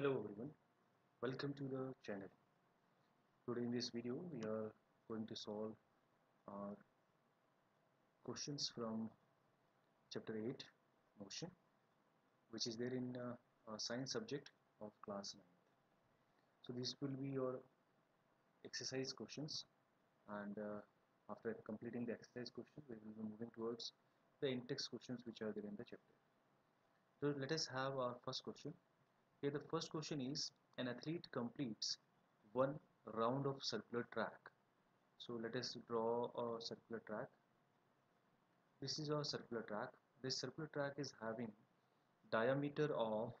Hello everyone, welcome to the channel. Today in this video we are going to solve our questions from chapter 8 motion which is there in uh, science subject of class 9. So this will be your exercise questions and uh, after completing the exercise question we will be moving towards the in-text questions which are there in the chapter. So let us have our first question here the first question is an athlete completes one round of circular track. So let us draw a circular track. This is our circular track. This circular track is having diameter of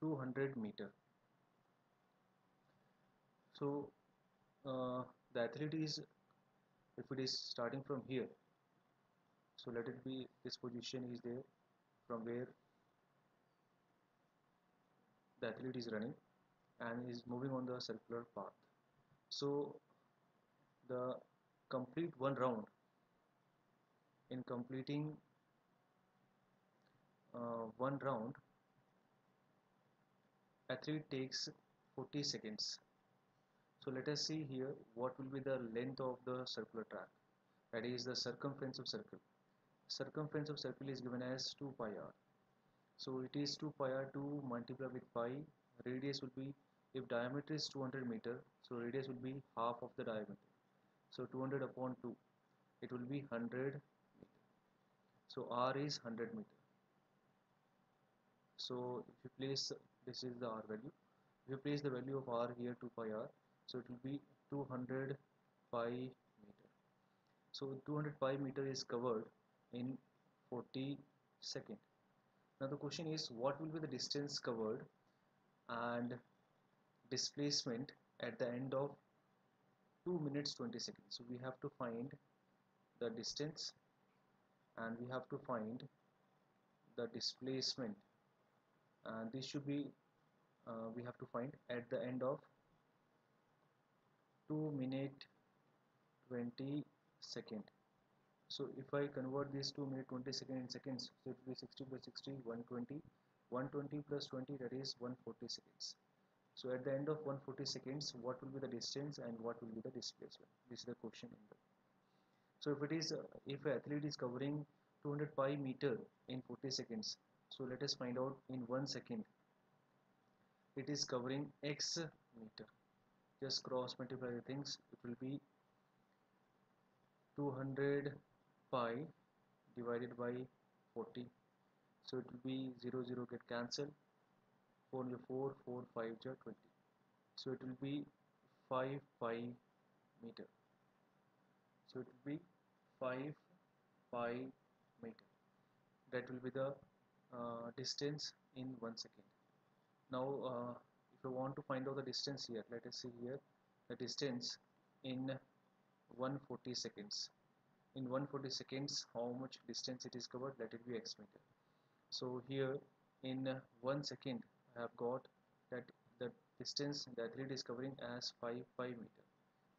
200 meter. So uh, the athlete is if it is starting from here so let it be this position is there from where the athlete is running and is moving on the circular path. So the complete one round in completing uh, one round athlete takes 40 seconds. So let us see here what will be the length of the circular track. That is the circumference of circle. Circumference of circle is given as 2 pi r so it is 2 pi r 2 multiplied with pi. Radius will be if diameter is 200 meter so radius will be half of the diameter. So 200 upon 2 it will be 100 meter. So r is 100 meter. So if you place this is the r value. If you place the value of r here 2 pi r so it will be 200 pi meter. So 200 pi meter is covered in 40 second now the question is what will be the distance covered and displacement at the end of 2 minutes 20 seconds? So we have to find the distance and we have to find the displacement. And this should be uh, we have to find at the end of 2 minute 20 second so if I convert this 2 minute 20 second in seconds so it will be 60 plus 60 120 120 plus 20 that is 140 seconds. So at the end of 140 seconds what will be the distance and what will be the displacement? This is the question in the so if it is uh, if an athlete is covering 200 pi meter in 40 seconds so let us find out in 1 second. It is covering x meter. Just cross multiply the things. It will be 200 pi divided by 40 so it will be 0 0 get cancelled. 4 4 4 5 20 so it will be 5 pi meter. So it will be 5 pi meter. That will be the uh, distance in one second. Now uh, if you want to find out the distance here let us see here the distance in 140 seconds in 140 seconds how much distance it is covered let it be x meter so here in one second I have got that the distance the athlete is covering as 5 pi meter.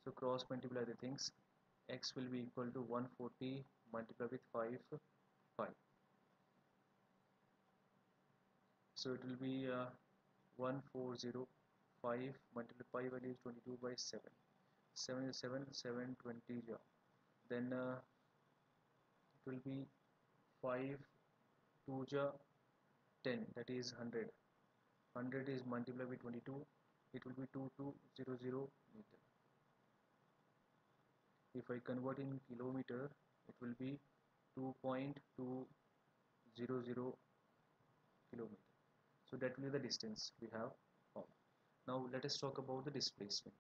So cross multiply the things x will be equal to 140 multiplied with 5 pi. So it will be uh, 1405 multiplied pi value is 22 by 7 7 is 7 720 joule then uh, it will be 5 2 ja 10 that is 100 100 is multiplied by 22 it will be 2200 meter. If I convert in kilometer it will be 2.200 kilometer. So that will be the distance we have found. Now let us talk about the displacement.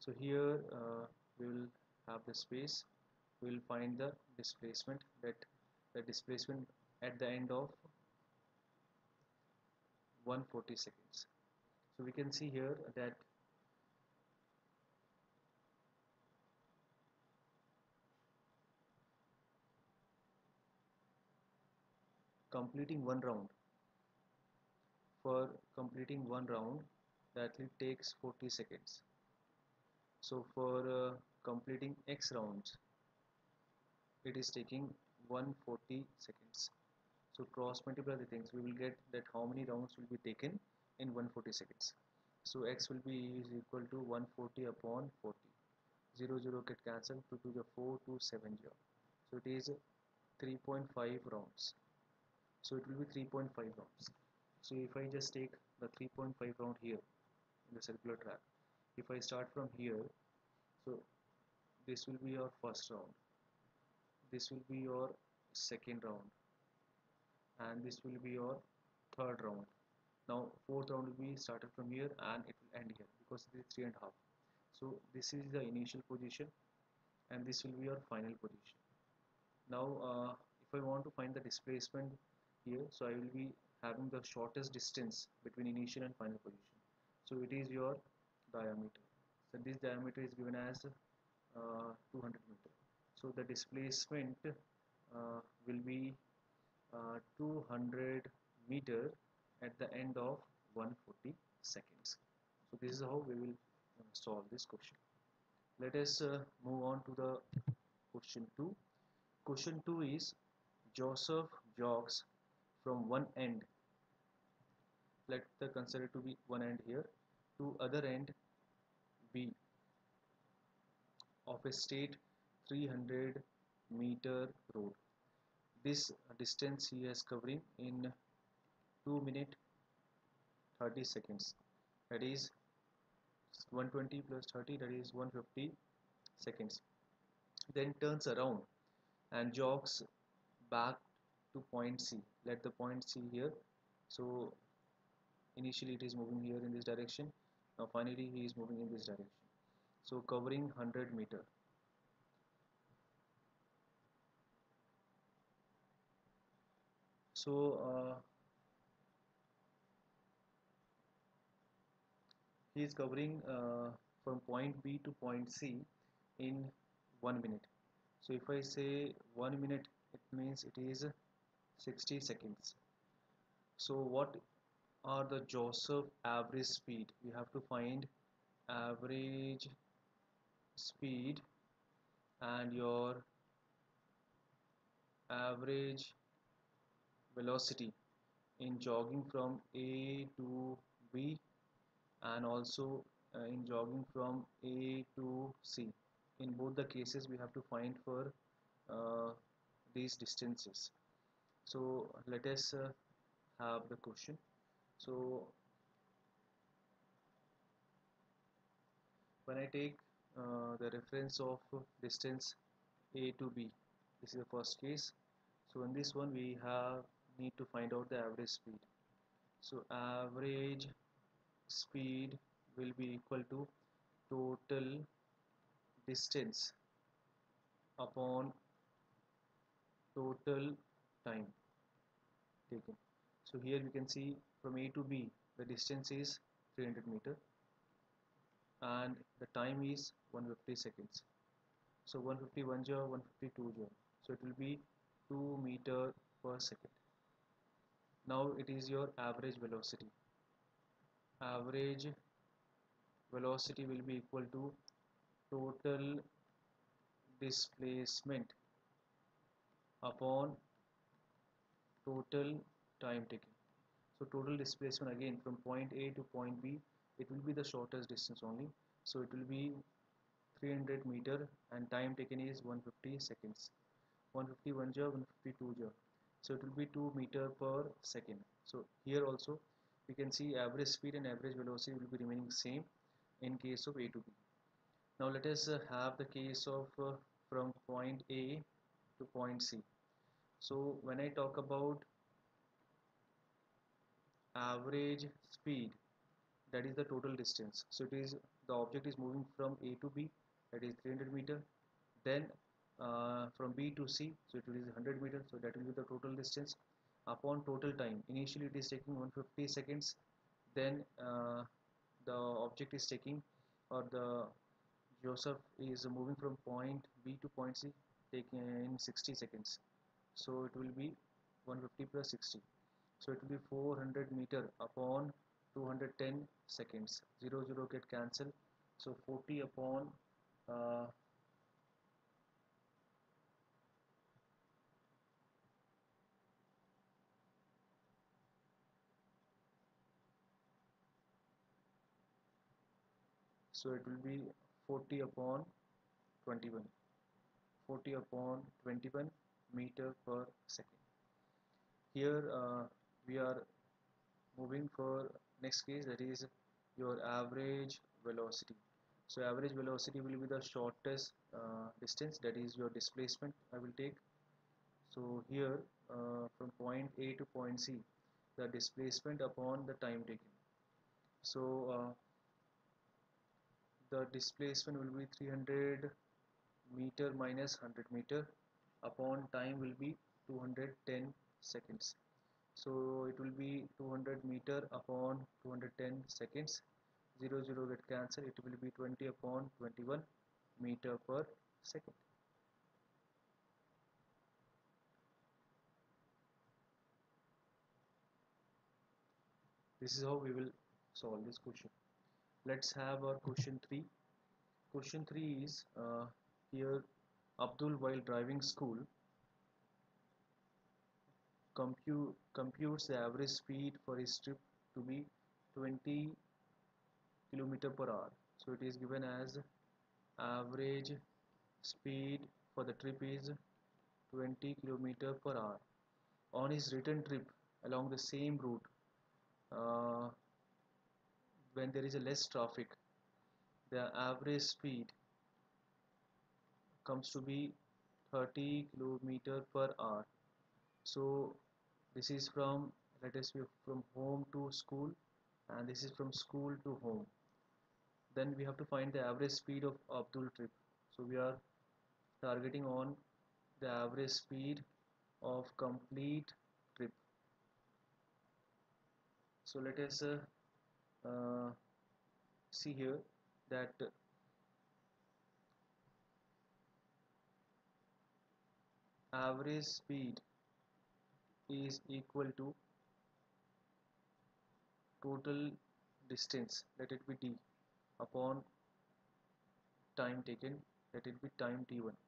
So here uh, we will have the space we will find the displacement that the displacement at the end of 140 seconds. So we can see here that completing one round. For completing one round the athlete takes 40 seconds. So for uh, completing x rounds it is taking 140 seconds. So cross multiply the things we will get that how many rounds will be taken in 140 seconds. So x will be is equal to 140 upon 40 0 0 get cancelled 2 to the 4 to 7 0 so it is 3.5 rounds. So it will be 3.5 rounds. So if I just take the 3.5 round here in the circular track if I start from here so this will be your first round this will be your second round. And this will be your third round. Now fourth round will be started from here and it will end here because it is three and a half. So this is the initial position and this will be your final position. Now uh, if I want to find the displacement here so I will be having the shortest distance between initial and final position. So it is your diameter. So this diameter is given as uh, 200 meter so the displacement uh, will be uh, 200 meter at the end of 140 seconds. So this is how we will uh, solve this question. Let us uh, move on to the question 2 question 2 is Joseph jogs from one end. Let the consider to be one end here. To other end B. Of a state 300 meter road. This distance he is covering in 2 minute 30 seconds. That is 120 plus 30 that is 150 seconds. Then turns around and jogs back to point C. Let the point C here. So initially it is moving here in this direction. Now finally he is moving in this direction. So covering 100 meter so uh, he is covering uh, from point B to point C in one minute. So if I say one minute it means it is 60 seconds. So what are the Joseph average speed? We have to find average speed and your average velocity in jogging from A to B and also uh, in jogging from A to C. In both the cases we have to find for uh, these distances. So let us uh, have the question. So when I take uh, the reference of distance A to B this is the first case. So in this one we have need to find out the average speed. So average speed will be equal to total distance upon total time. Taken. So here we can see from A to B the distance is 300 meter and the time is 150 seconds. So 151 joule 152 joule. So it will be 2 meter per second now it is your average velocity. Average velocity will be equal to total displacement upon total time taken. So total displacement again from point A to point B it will be the shortest distance only. So it will be 300 meter and time taken is 150 seconds. 151 joule 152 joule so it will be 2 meter per second. So here also we can see average speed and average velocity will be remaining same in case of A to B. Now let us uh, have the case of uh, from point A to point C. So when I talk about average speed that is the total distance. So it is the object is moving from A to B that is 300 meter. Then uh, from B to C so it is 100 meters so that will be the total distance. Upon total time initially it is taking 150 seconds then uh, the object is taking or the Joseph is moving from point B to point C taking in 60 seconds. So it will be 150 plus 60 so it will be 400 meter upon 210 seconds. 0 0 get cancelled. So 40 upon uh, so it will be 40 upon 21 40 upon 21 meter per second. Here uh, we are moving for next case that is your average velocity. So average velocity will be the shortest uh, distance that is your displacement I will take. So here uh, from point A to point C the displacement upon the time taken. So uh, the displacement will be 300 meter minus 100 meter upon time will be 210 seconds. So it will be 200 meter upon 210 seconds. 0 0 get cancelled. It will be 20 upon 21 meter per second. This is how we will solve this question let's have our question 3 question 3 is uh, here Abdul while driving school compute, computes the average speed for his trip to be 20 kilometer per hour. So it is given as average speed for the trip is 20 kilometer per hour. On his return trip along the same route uh, when there is a less traffic the average speed comes to be 30 kilometer per hour. So this is from let us say from home to school and this is from school to home. Then we have to find the average speed of Abdul trip. So we are targeting on the average speed of complete trip. So let us uh, uh, see here that average speed is equal to total distance let it be d upon time taken let it be time t1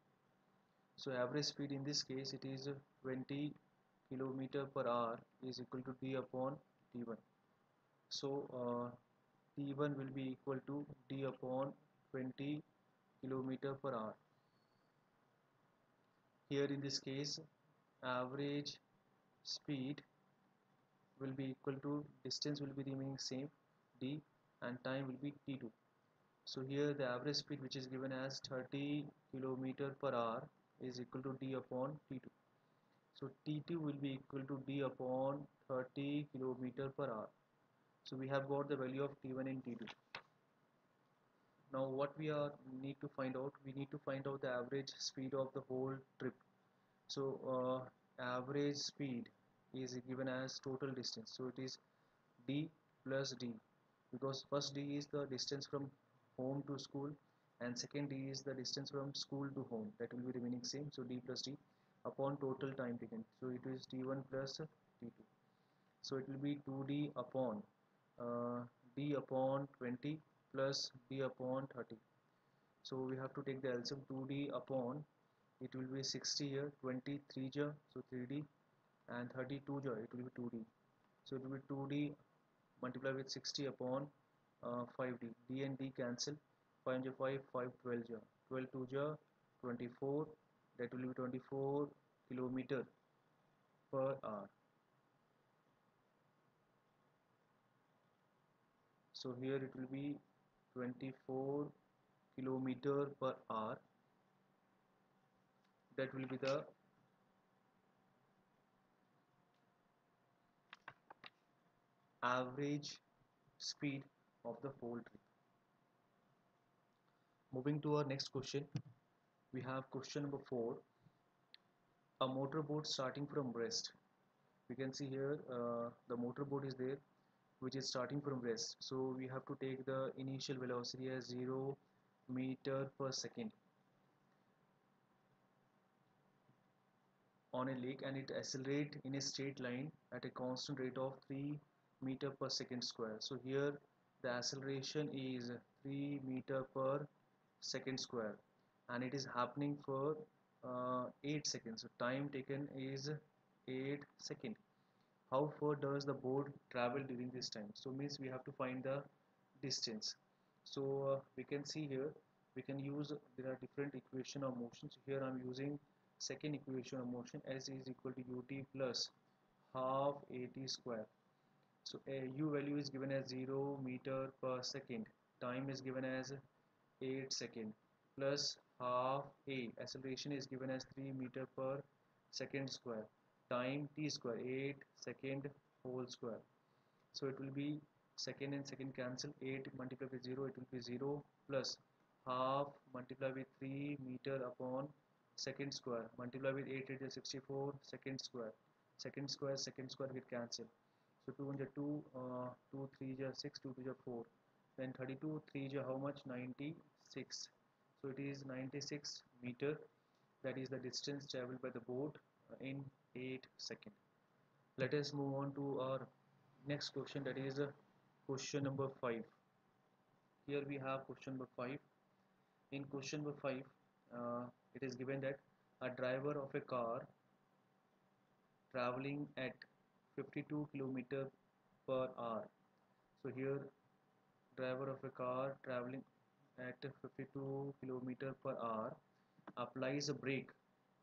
so average speed in this case it is 20 kilometer per hour is equal to d upon t1 so uh, t1 will be equal to d upon 20 kilometer per hour. Here in this case average speed will be equal to distance will be remaining same d and time will be t2 so here the average speed which is given as 30 kilometer per hour is equal to d upon t2 so t2 will be equal to d upon 30 kilometer per hour so we have got the value of t1 and t2 now what we are need to find out we need to find out the average speed of the whole trip. So uh, average speed is given as total distance. So it is d plus d because first d is the distance from home to school and second d is the distance from school to home. That will be remaining same. So d plus d upon total time taken. So it is t1 plus t2 so it will be 2d upon d upon 20 plus d upon 30 so we have to take the LCM 2d upon it will be 60 here 23 jar so 3d and 32 jar it will be 2d so it will be 2d multiplied with 60 upon uh, 5d d. And d cancel 5 jar 5 5 12 jar 12 2 jar 24 that will be 24 kilometer per hour so here it will be 24 kilometer per hour. That will be the average speed of the whole trip. Moving to our next question. We have question number 4 a motorboat starting from rest. We can see here uh, the motorboat is there which is starting from rest. So we have to take the initial velocity as 0 meter per second on a lake and it accelerate in a straight line at a constant rate of 3 meter per second square. So here the acceleration is 3 meter per second square and it is happening for uh, 8 seconds. So time taken is 8 second how far does the board travel during this time? So means we have to find the distance. So uh, we can see here we can use there are different equation of motion. So here I'm using second equation of motion s is equal to ut plus half at square. So a u value is given as 0 meter per second. Time is given as 8 second plus half a. Acceleration is given as 3 meter per second square time t square 8 second whole square. So it will be second and second cancel 8 multiplied with 0 it will be 0 plus half multiplied with 3 meter upon second square. Multiplied with 8 it is 64 second square. Second square second square get cancelled so 2 into 2 uh, 2 3 is 6 2 2 4 then 32 3 is how much? 96 so it is 96 meter. That is the distance traveled by the boat in 8 seconds let us move on to our next question that is uh, question number 5 here we have question number 5 in question number 5 uh, it is given that a driver of a car traveling at 52 km per hour. So here driver of a car traveling at 52 km per hour applies a brake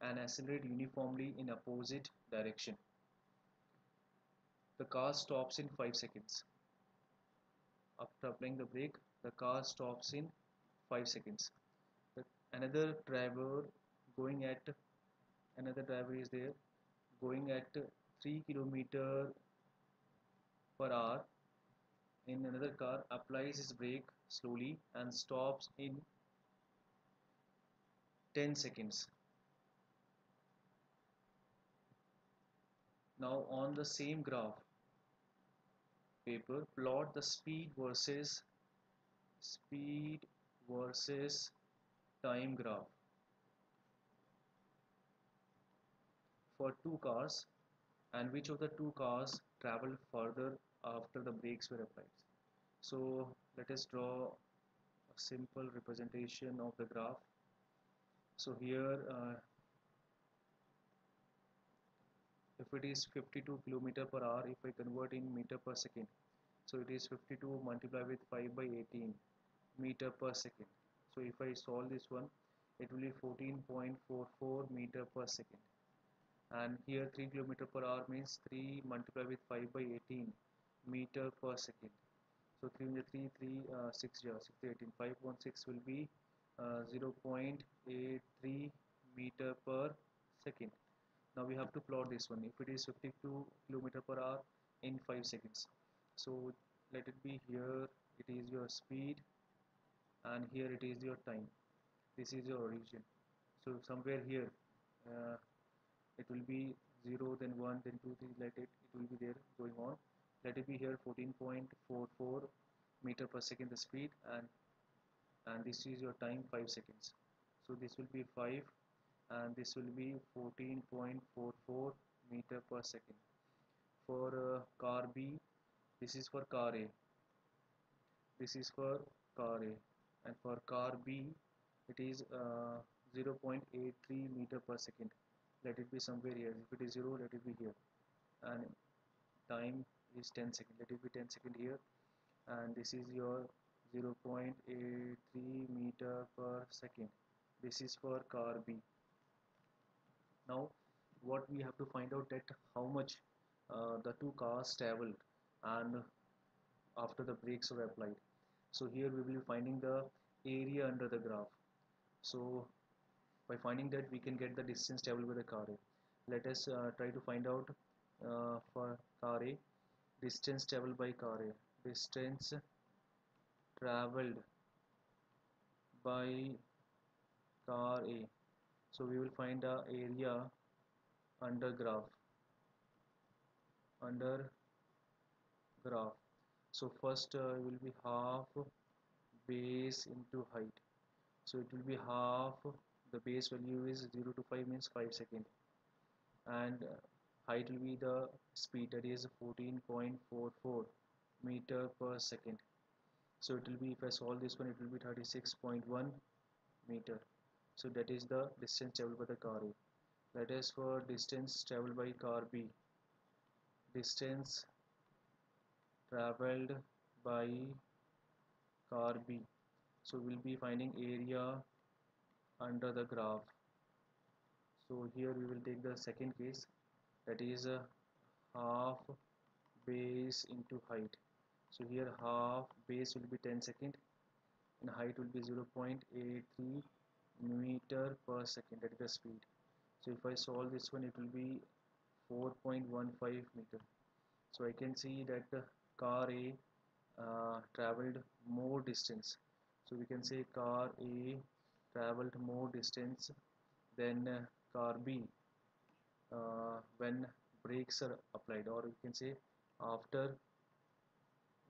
and accelerate uniformly in opposite direction. The car stops in 5 seconds. After applying the brake the car stops in 5 seconds. The, another driver going at another driver is there going at 3 kilometer per hour. In another car applies his brake slowly and stops in 10 seconds now on the same graph paper plot the speed versus speed versus time graph. For two cars and which of the two cars traveled further after the brakes were applied? So let us draw a simple representation of the graph. So here uh, if it is 52 kilometer per hour if I convert in meter per second. So it is 52 multiplied with 5 by 18 meter per second. So if I solve this one it will be 14.44 meter per second. And here 3 kilometer per hour means 3 multiplied with 5 by 18 meter per second. So 3 into 3 3 uh, 6 yeah, 6 18 5.6 will be uh, 0.83 meter per second now we have to plot this one. If it is 52 kilometer per hour in 5 seconds. So let it be here it is your speed and here it is your time. This is your origin. So somewhere here uh, it will be 0 then 1 then 2 3 let it it will be there going on. Let it be here 14.44 meter per second the speed and and this is your time 5 seconds. So this will be 5 and this will be 14.44 meter per second. For uh, car B this is for car A. This is for car A. And for car B it is uh, 0.83 meter per second. Let it be somewhere here. If it is 0 let it be here. And time is 10 second. Let it be 10 second here. And this is your 0.83 meter per second. This is for car B now what we have to find out that how much uh, the two cars traveled and after the brakes were applied. So here we will be finding the area under the graph. So by finding that we can get the distance traveled by the car A. Let us uh, try to find out uh, for car A distance traveled by car A. Distance traveled by car A so we will find the area under graph. Under graph. So first uh, will be half base into height. So it will be half the base value is 0 to 5 means 5 second. And uh, height will be the speed that is 14.44 meter per second. So it will be if I solve this one it will be 36.1 meter so that is the distance traveled by the car A. That is for distance traveled by car B. Distance traveled by car B. So we'll be finding area under the graph. So here we will take the second case. That is a half base into height. So here half base will be 10 second and height will be 0.83 meter per second is the speed. So if I solve this one it will be 4.15 meter. So I can see that the car A uh, traveled more distance. So we can say car A traveled more distance than uh, car B uh, when brakes are applied. Or we can say after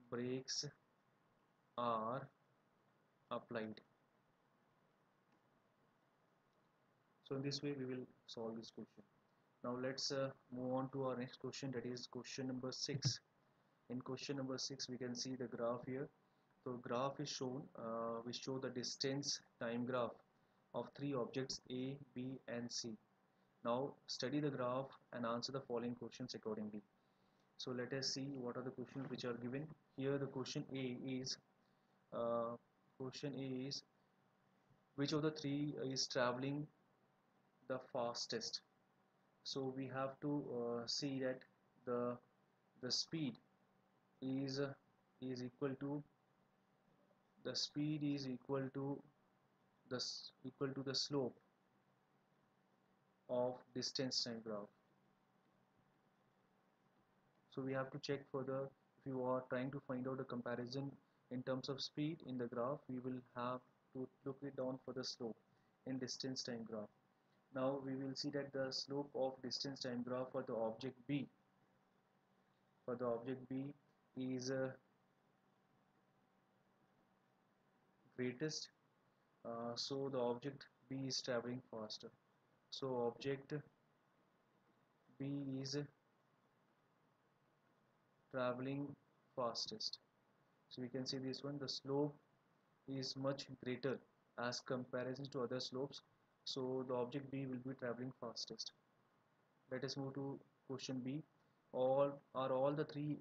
brakes are applied so in this way we will solve this question. Now let's uh, move on to our next question that is question number 6 in question number 6 we can see the graph here. So graph is shown uh, we show the distance time graph of three objects A B and C. Now study the graph and answer the following questions accordingly. So let us see what are the questions which are given. Here the question A is uh, question A is which of the three is traveling the fastest. So we have to uh, see that the the speed is is equal to the speed is equal to the equal to the slope of distance time graph. So we have to check further. If you are trying to find out a comparison in terms of speed in the graph we will have to look it down for the slope in distance time graph now we will see that the slope of distance time graph for the object B. For the object B is uh, greatest. Uh, so the object B is traveling faster. So object B is traveling fastest. So we can see this one the slope is much greater as comparison to other slopes so the object B will be traveling fastest. Let us move to question B. All are all the three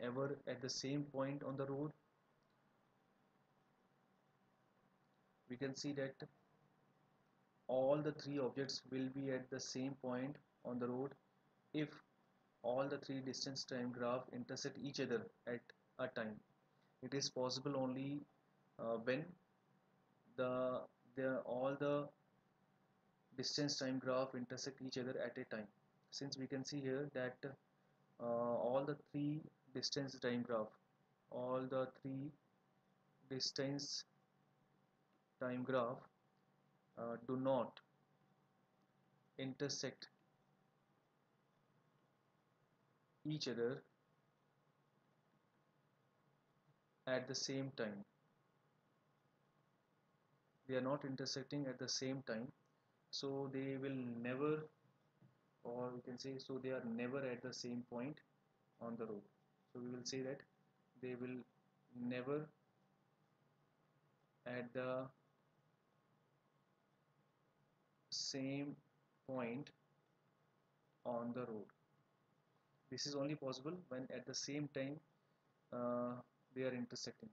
ever at the same point on the road? We can see that all the three objects will be at the same point on the road if all the three distance time graph intersect each other at a time. It is possible only uh, when the the all the distance time graph intersect each other at a time. Since we can see here that uh, all the three distance time graph all the three distance time graph uh, do not intersect each other at the same time. They are not intersecting at the same time so they will never or we can say so they are never at the same point on the road. So we will say that they will never at the same point on the road. This is only possible when at the same time uh, they are intersecting.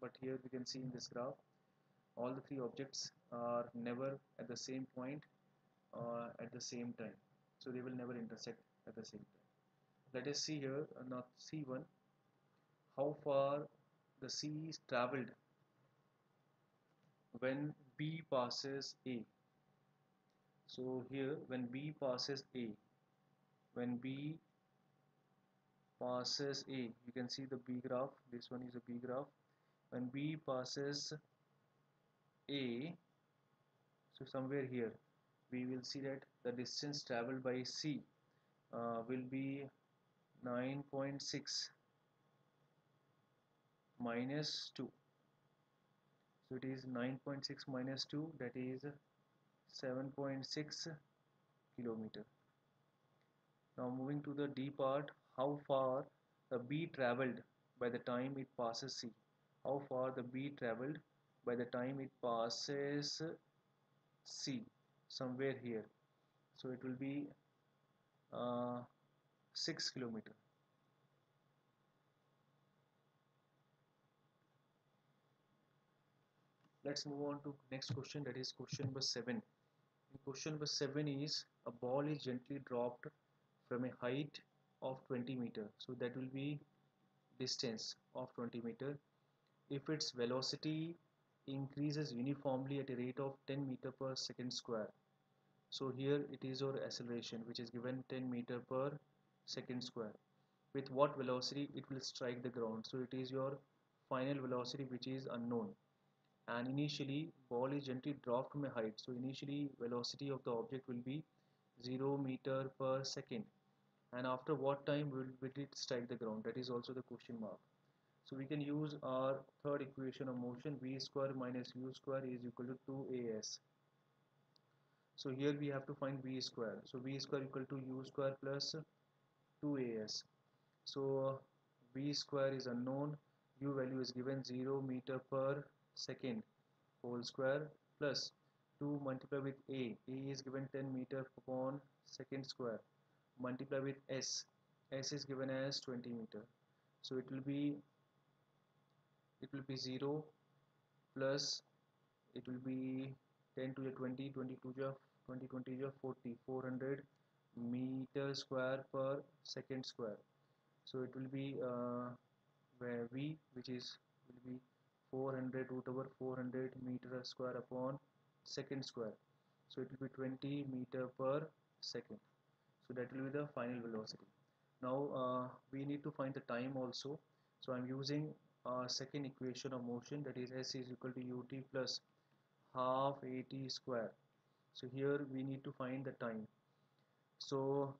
But here we can see in this graph all the three objects are never at the same point uh, at the same time. So they will never intersect at the same time. Let us see here uh, not C1 how far the C is traveled when B passes A. So here when B passes A when B passes A you can see the B graph. This one is a B graph. When B passes A so somewhere here we will see that the distance traveled by C uh, will be 9.6 minus 2 so it is 9.6 minus 2 that is 7.6 kilometer. Now moving to the D part how far the B traveled by the time it passes C? How far the B traveled by the time it passes C somewhere here. So it will be uh, 6 kilometer. Let's move on to next question that is question number 7 in question number 7 is a ball is gently dropped from a height of 20 meter. So that will be distance of 20 meter. If its velocity increases uniformly at a rate of 10 meter per second square. So here it is your acceleration which is given 10 meter per second square. With what velocity it will strike the ground? So it is your final velocity which is unknown. And initially ball is gently dropped from a height. So initially velocity of the object will be 0 meter per second. And after what time will, will it strike the ground? That is also the question mark so we can use our third equation of motion v square minus u square is equal to 2as so here we have to find v square. So v square equal to u square plus 2as so v square is unknown. U value is given 0 meter per second whole square plus 2 multiply with a. A is given 10 meter upon second square. Multiply with s. S is given as 20 meter. So it will be it will be 0 plus it will be 10 to the 20 20 to the 20 20 to 40 400 meter square per second square. So it will be uh, where v which is will be 400 root over 400 meter square upon second square. So it will be 20 meter per second. So that will be the final velocity. Now uh, we need to find the time also. So I'm using a second equation of motion that is s is equal to ut plus half at square. So here we need to find the time. So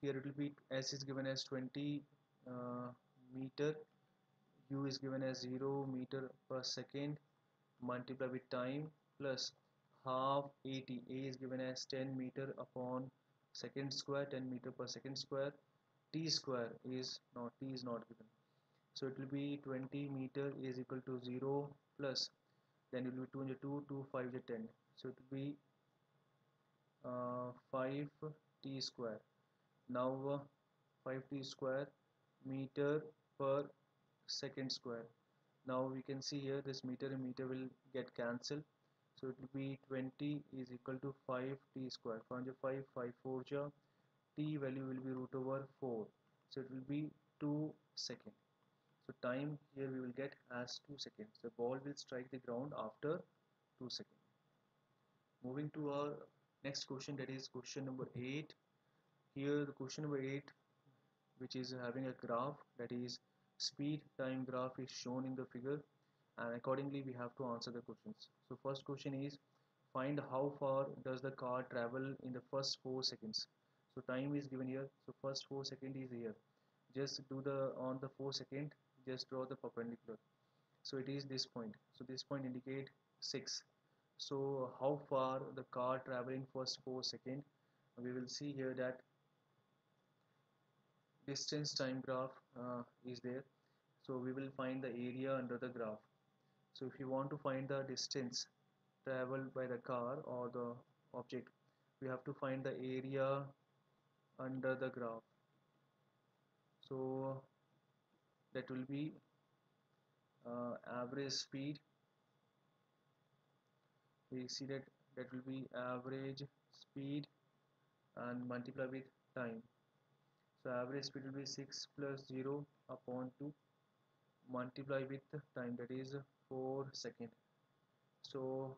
here it will be s is given as 20 uh, meter. U is given as 0 meter per second multiply with time plus half at a is given as 10 meter upon second square 10 meter per second square. T square is not t is not given so it will be 20 meter is equal to 0 plus then it will be 2 into 2 2 5 is 10 so it will be uh, 5 t square. Now uh, 5 t square meter per second square. Now we can see here this meter and meter will get cancelled. So it will be 20 is equal to 5 t square. 5 5 4 t value will be root over 4 so it will be 2 second so time here we will get as 2 seconds. The ball will strike the ground after 2 seconds. Moving to our next question that is question number 8 here the question number 8 which is having a graph that is speed time graph is shown in the figure and accordingly we have to answer the questions. So first question is find how far does the car travel in the first 4 seconds? So time is given here. So first 4 second is here. Just do the on the 4 second just draw the perpendicular. So it is this point. So this point indicate 6 so how far the car traveling first 4 second we will see here that distance time graph uh, is there. So we will find the area under the graph. So if you want to find the distance traveled by the car or the object we have to find the area under the graph. So that will be uh, average speed. We see that that will be average speed and multiply with time. So average speed will be 6 plus 0 upon 2 multiply with time that is 4 second. So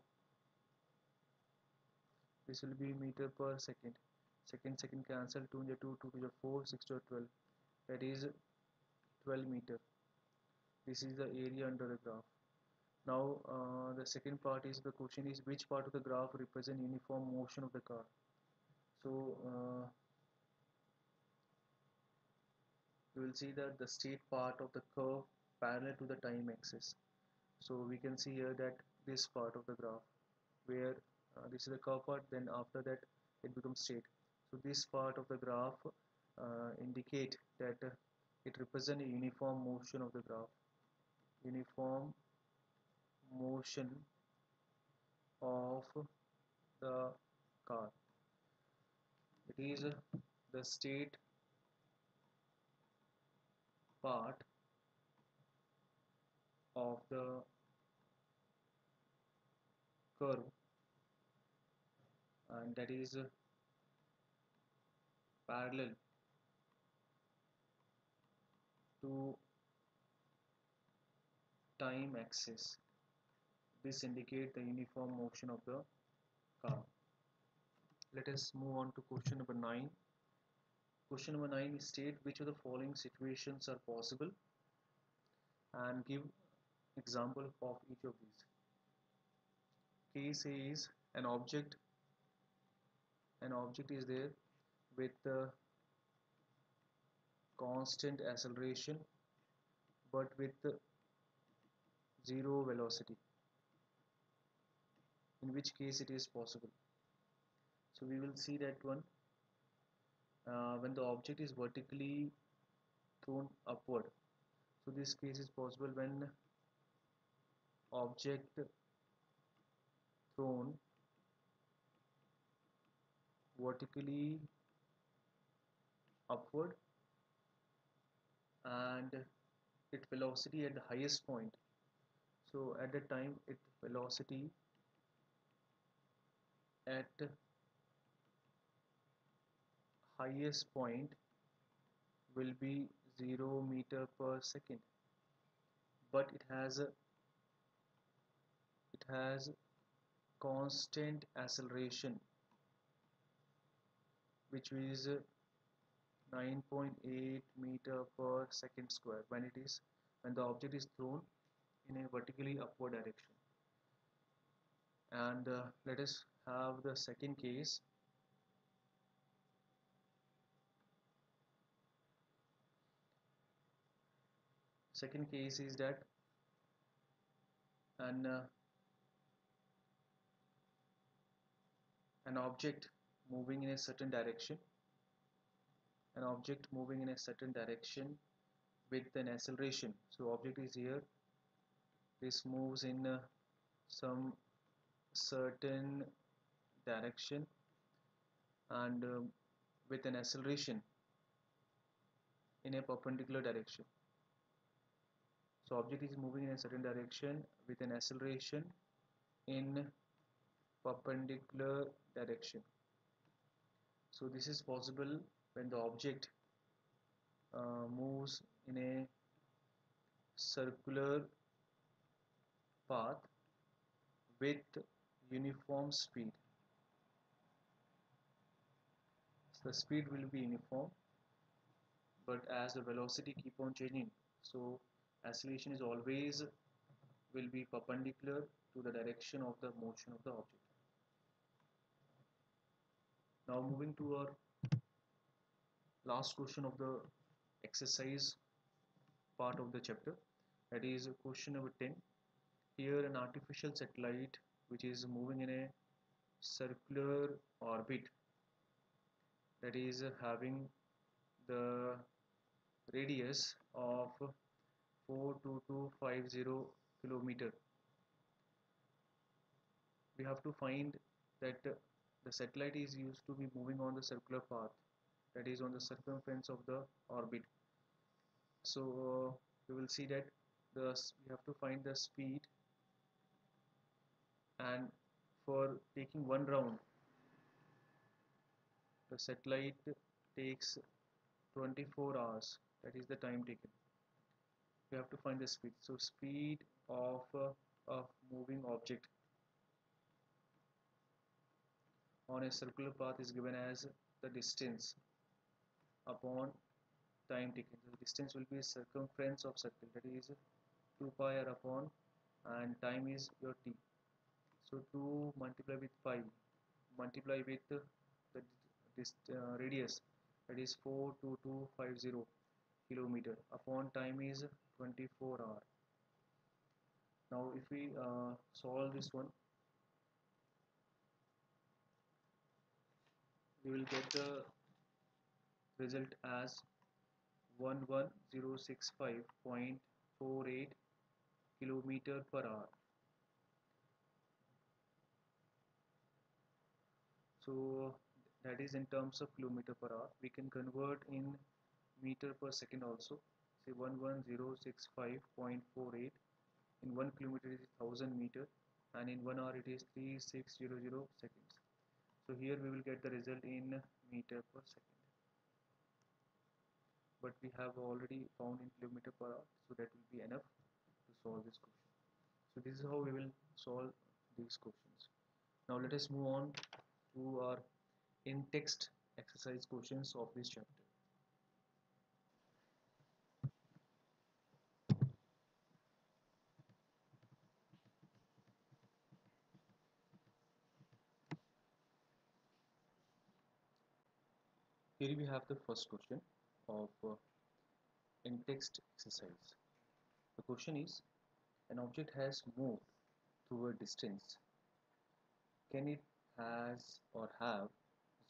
this will be meter per second. Second second cancel 2 into 2 2 to the 4 6 to 12 that is 12 meter. This is the area under the graph. Now uh, the second part is the question is which part of the graph represent uniform motion of the car? So uh, you will see that the state part of the curve parallel to the time axis. So we can see here that this part of the graph where uh, this is the curve part then after that it becomes straight. So this part of the graph uh, indicate that it represents a uniform motion of the graph. Uniform motion of the car. It is the state part of the curve and that is parallel to time axis. This indicate the uniform motion of the car. Let us move on to question number 9 question number 9 state which of the following situations are possible and give example of each of these. Case A is an object. An object is there with the constant acceleration but with zero velocity in which case it is possible. So we will see that one. Uh, when the object is vertically thrown upward so this case is possible when object thrown vertically upward and its velocity at the highest point. So at the time its velocity at highest point will be 0 meter per second. But it has a it has constant acceleration which is 9.8 meter per second square when it is when the object is thrown in a vertically upward direction. And uh, let us have the second case. Second case is that an uh, an object moving in a certain direction an object moving in a certain direction with an acceleration. So object is here. This moves in uh, some certain direction and uh, with an acceleration in a perpendicular direction. So object is moving in a certain direction with an acceleration in perpendicular direction. So this is possible when the object uh, moves in a circular path with uniform speed. So the speed will be uniform but as the velocity keep on changing so acceleration is always will be perpendicular to the direction of the motion of the object. Now moving to our last question of the exercise part of the chapter. That is question number 10 here an artificial satellite which is moving in a circular orbit that is having the radius of 42250 kilometer. We have to find that the satellite is used to be moving on the circular path that is on the circumference of the orbit. So uh, we will see that the we have to find the speed and for taking one round the satellite takes 24 hours. That is the time taken. We have to find the speed. So speed of uh, a moving object on a circular path is given as the distance upon time taken. The distance will be circumference of circle that is 2 pi r upon and time is your t. So 2 multiply with pi multiply with the this uh, radius that is 42250 kilometer upon time is 24 hour. Now if we uh, solve this one we will get the result as 11065.48 kilometer per hour. So that is in terms of kilometer per hour. We can convert in meter per second also. Say 11065.48 in 1 kilometer is 1000 meter. And in 1 hour it is 3600 seconds. So here we will get the result in meter per second but we have already found in kilometer per hour so that will be enough to solve this question. So this is how we will solve these questions. Now let us move on to our in text exercise questions of this chapter. Here we have the first question of uh, in text exercise. The question is an object has moved through a distance. Can it has or have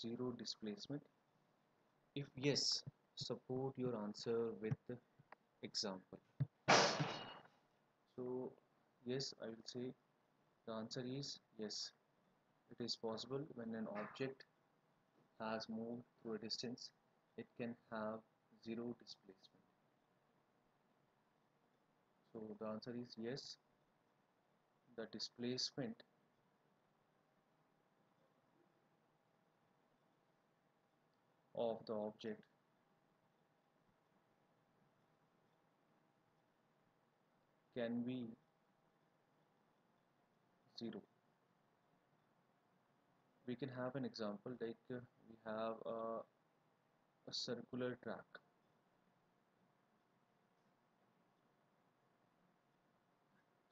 zero displacement? If yes, support your answer with example. So yes, I will say the answer is yes. It is possible when an object has moved through a distance, it can have zero displacement. So the answer is yes. The displacement of the object can be zero we can have an example like uh, we have a, a circular track.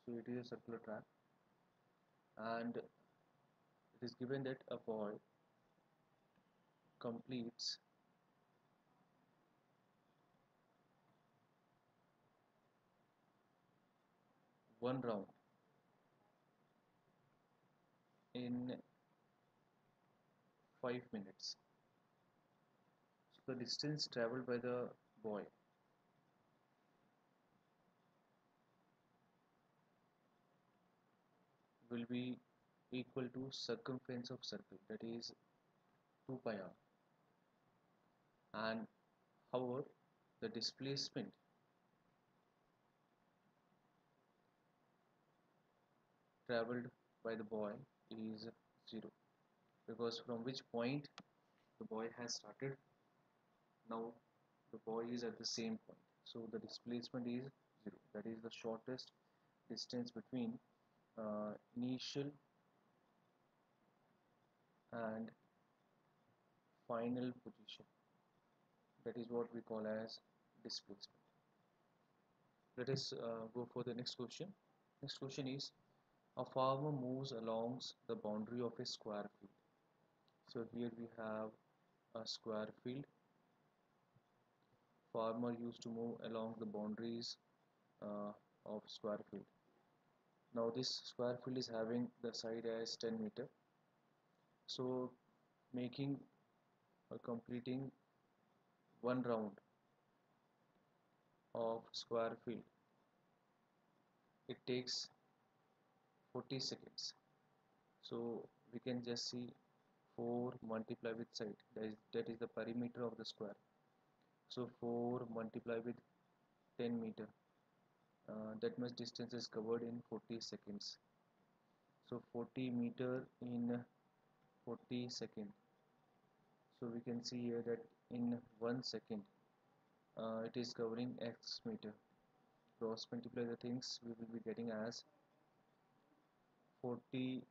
So it is a circular track. And it is given that a boy completes one round in 5 minutes the distance traveled by the boy. Will be equal to circumference of circle that is 2 pi r. And however the displacement traveled by the boy is 0 because from which point the boy has started now the boy is at the same point. So the displacement is 0 that is the shortest distance between uh, initial and final position. That is what we call as displacement. Let us uh, go for the next question. Next question is a farmer moves along the boundary of a square field. So here we have a square field farmer used to move along the boundaries uh, of square field. Now this square field is having the side as 10 meter. So making or completing one round of square field it takes 40 seconds. So we can just see 4 multiply with side that is, that is the perimeter of the square so 4 multiply with 10 meter. Uh, that much distance is covered in 40 seconds. So 40 meter in 40 second so we can see here that in 1 second uh, it is covering x meter. Cross multiply the things we will be getting as 40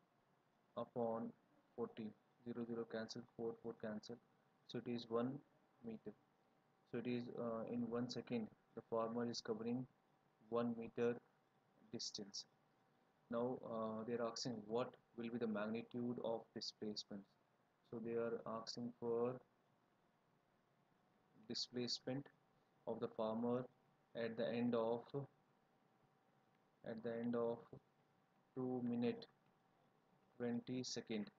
upon 40 0 0 cancel 4 4 cancel. So it is 1 meter so it is uh, in 1 second the farmer is covering 1 meter distance. Now uh, they are asking what will be the magnitude of displacement. So they are asking for displacement of the farmer at the end of at the end of 2 minute 20 second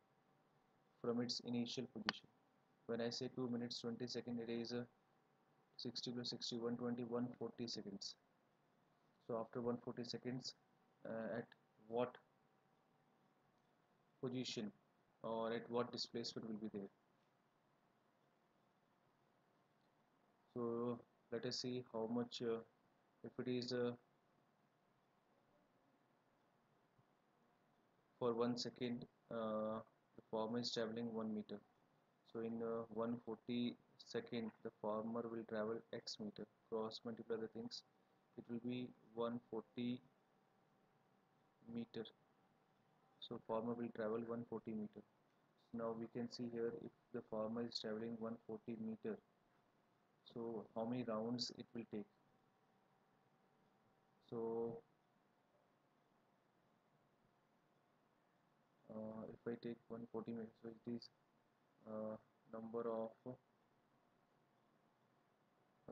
from its initial position. When I say 2 minutes 20 second it is uh, 60 plus 60 120 140 seconds. So after 140 seconds uh, at what position or at what displacement will be there? So let us see how much uh, if it is uh, for one second uh, the farmer is traveling one meter so in uh, 140 second the farmer will travel x meter cross multiply the things. It will be 140 meter. So farmer will travel 140 meter. So now we can see here if the farmer is traveling 140 meter so how many rounds it will take? So uh, if I take 140 meters so it is uh, number of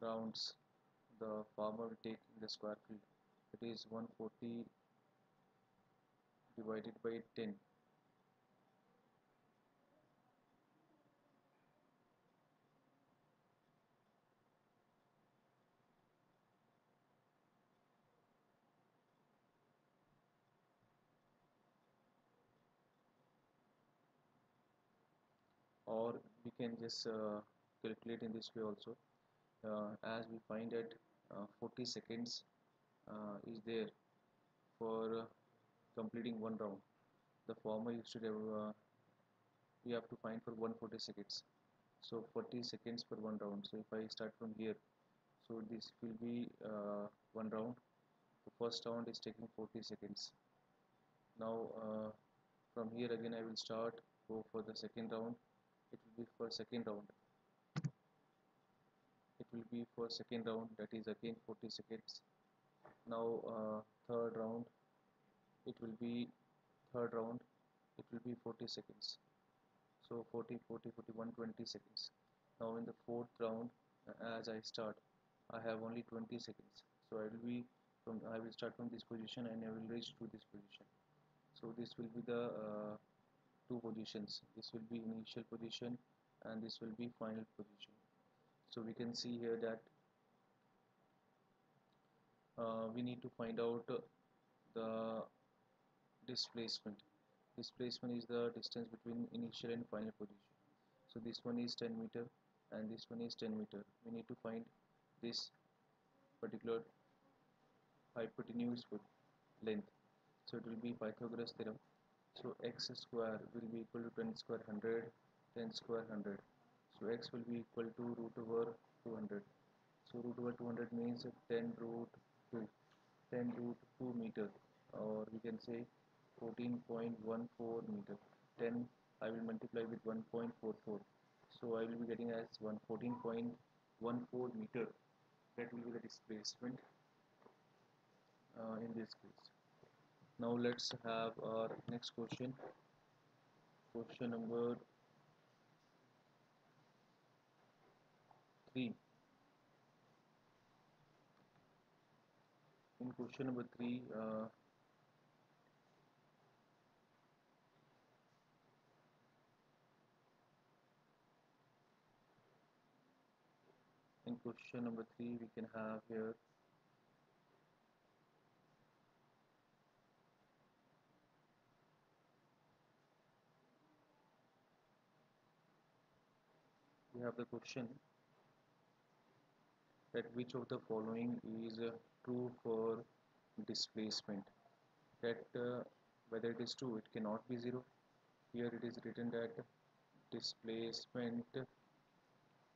rounds the farmer will take in the square field it is 140 divided by 10 or we can just uh, calculate in this way also. Uh, as we find that uh, 40 seconds is there for completing one round. The former used to have we have to find for 140 seconds. So 40 seconds per one round. So if I start from here so this will be uh, one round. The first round is taking 40 seconds. Now uh, from here again I will start go for the second round it will be for second round. It will be for second round. That is again 40 seconds. Now uh, third round. It will be third round. It will be 40 seconds. So 40 40 40 120 seconds. Now in the fourth round uh, as I start I have only 20 seconds. So I will be from I will start from this position and I will reach to this position. So this will be the uh, two positions. This will be initial position and this will be final position. So we can see here that uh, we need to find out uh, the displacement. Displacement is the distance between initial and final position. So this one is 10 meter and this one is 10 meter. We need to find this particular hypotenuse length. So it will be Pythagoras theorem so x square will be equal to 10 square 100 10 square 100 so x will be equal to root over 200 so root over 200 means 10 root 2 10 root 2 meter or we can say 14.14 meter. 10 I will multiply with 1.44 so I will be getting as 114.14 meter. That will be the displacement uh, in this case now let's have our next question. Question number 3 in question number 3 uh, in question number 3 we can have here we have the question. That which of the following is uh, true for displacement? That uh, whether it is true it cannot be zero. Here it is written that displacement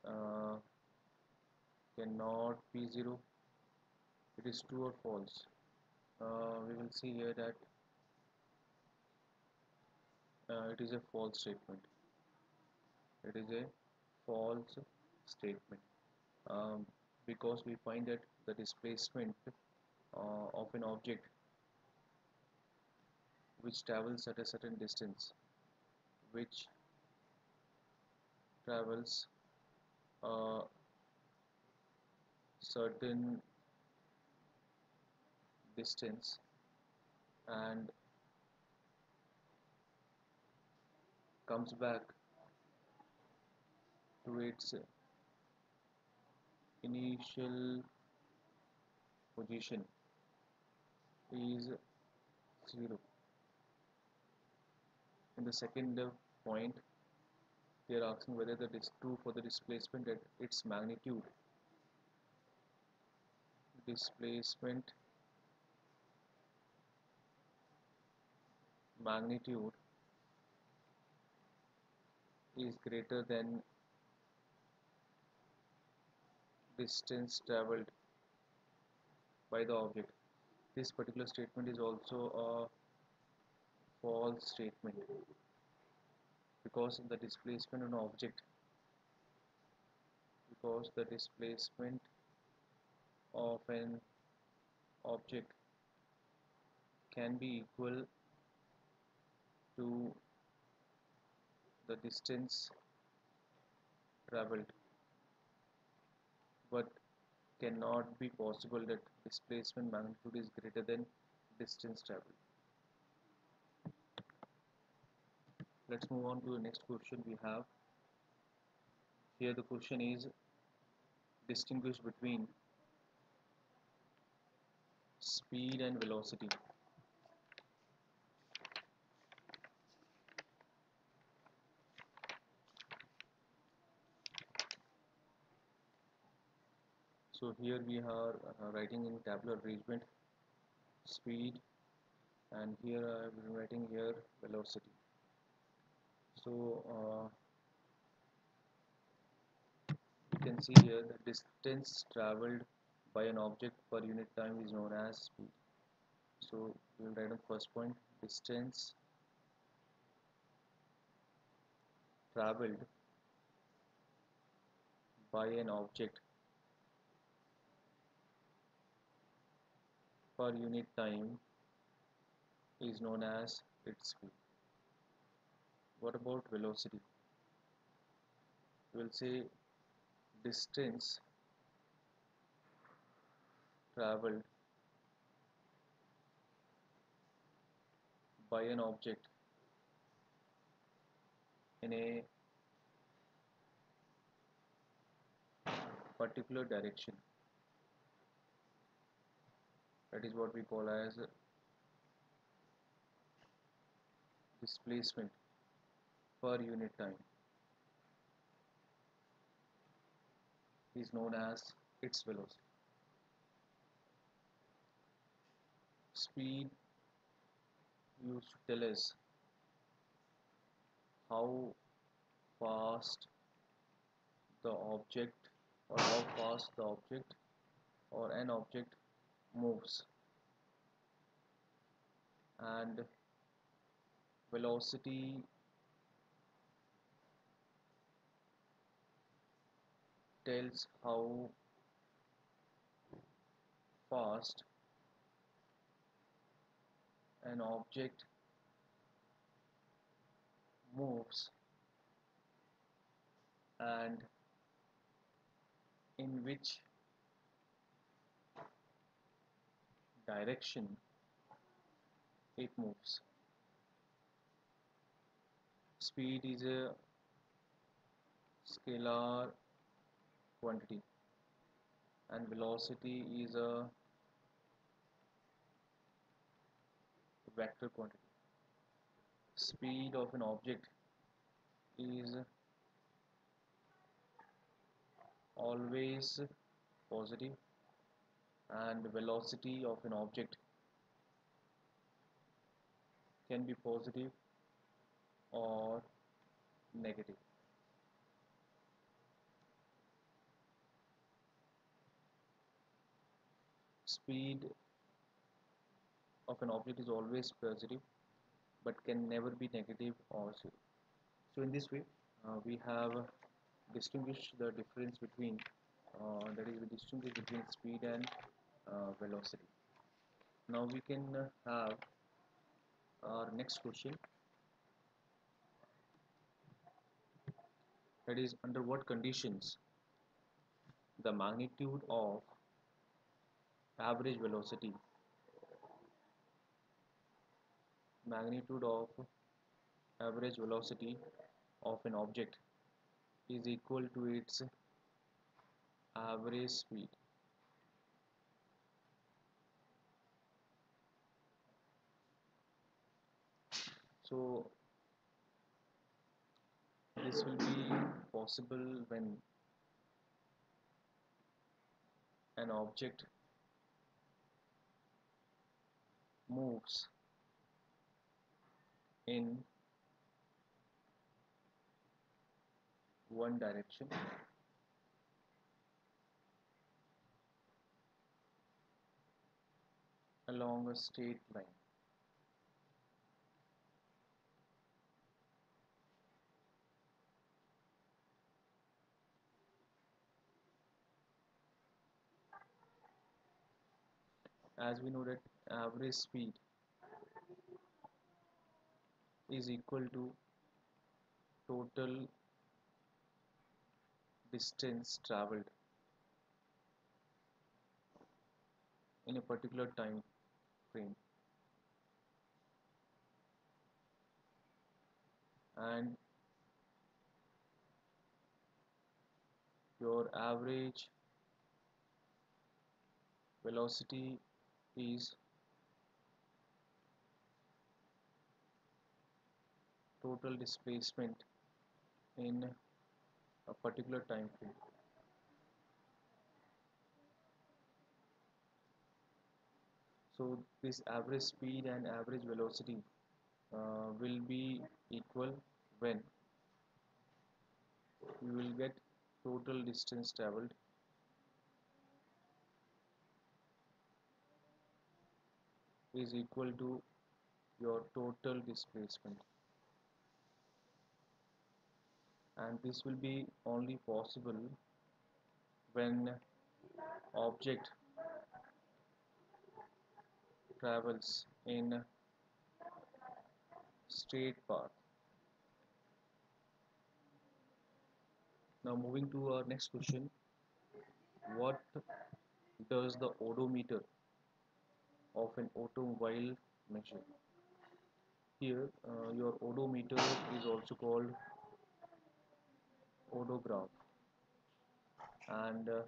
uh, cannot be zero. It is true or false? Uh, we will see here that uh, it is a false statement. It is a false statement. Um, because we find that the displacement uh, of an object which travels at a certain distance which travels a certain distance and comes back to its initial position is 0 in the second point they are asking whether that is true for the displacement at its magnitude. Displacement magnitude is greater than distance traveled by the object. This particular statement is also a false statement because the displacement of an object because the displacement of an object can be equal to the distance traveled but cannot be possible that displacement magnitude is greater than distance traveled. Let's move on to the next question we have. Here the question is distinguish between speed and velocity. So here we are uh, writing in tabular arrangement speed and here I been writing here velocity. So uh, you can see here the distance traveled by an object per unit time is known as speed. So we will write on first point distance traveled by an object per unit time is known as its speed. What about velocity? We'll say distance traveled by an object in a particular direction that is what we call as displacement per unit time. Is known as its velocity. Speed used to tell us how fast the object or how fast the object or an object moves. And velocity tells how fast an object moves and in which direction it moves. Speed is a scalar quantity and velocity is a vector quantity. Speed of an object is always positive and velocity of an object can be positive or negative. Speed of an object is always positive but can never be negative or zero. So in this way uh, we have distinguished the difference between that is we distinguish between speed and uh, velocity. Now we can have our next question. That is under what conditions the magnitude of average velocity magnitude of average velocity of an object is equal to its average speed so this will be possible when an object moves in one direction along a straight line. As we know that average speed is equal to total distance traveled in a particular time frame and your average velocity is total displacement in a particular time frame. So this average speed and average velocity uh, will be equal when? We will get total distance traveled. Is equal to your total displacement. And this will be only possible when object travels in straight path now moving to our next question. What does the odometer of an automobile measure? Here uh, your odometer is also called odograph and uh,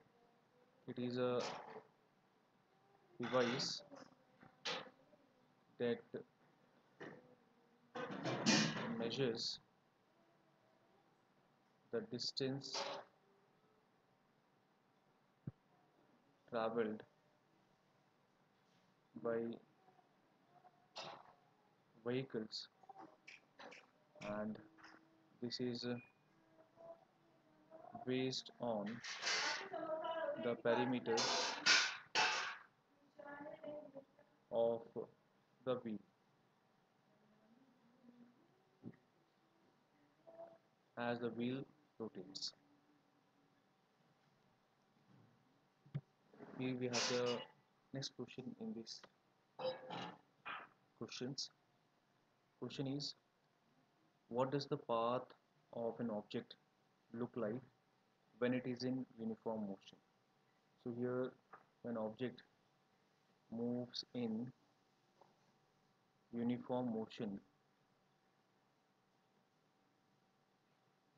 it is a device that measures the distance traveled by vehicles. And this is based on the perimeter of the wheel as the wheel rotates. Here we have the next question in this questions. Question is what does the path of an object look like when it is in uniform motion so here when object moves in uniform motion.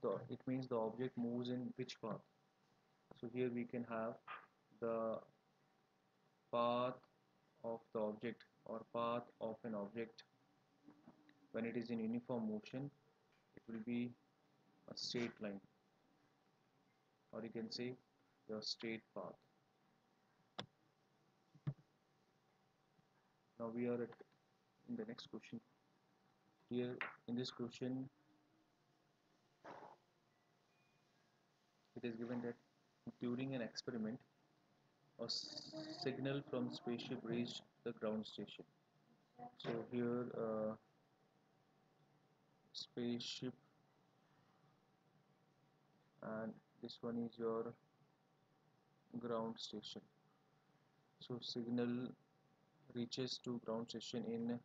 The it means the object moves in which path? So here we can have the path of the object or path of an object. When it is in uniform motion it will be a straight line. Or you can say the straight path. Now we are at in the next question. Here in this question it is given that during an experiment a signal from spaceship reached the ground station. So here uh, spaceship and this one is your ground station. So signal reaches to ground station in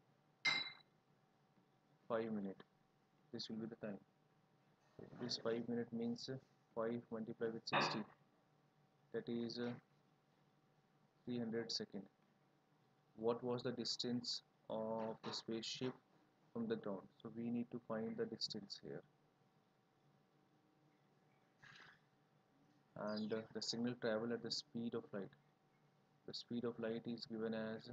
5 minutes this will be the time. This 5 minute means 5 multiplied with 60 that is uh, 300 second. What was the distance of the spaceship from the ground? So we need to find the distance here. And uh, the signal travel at the speed of light. The speed of light is given as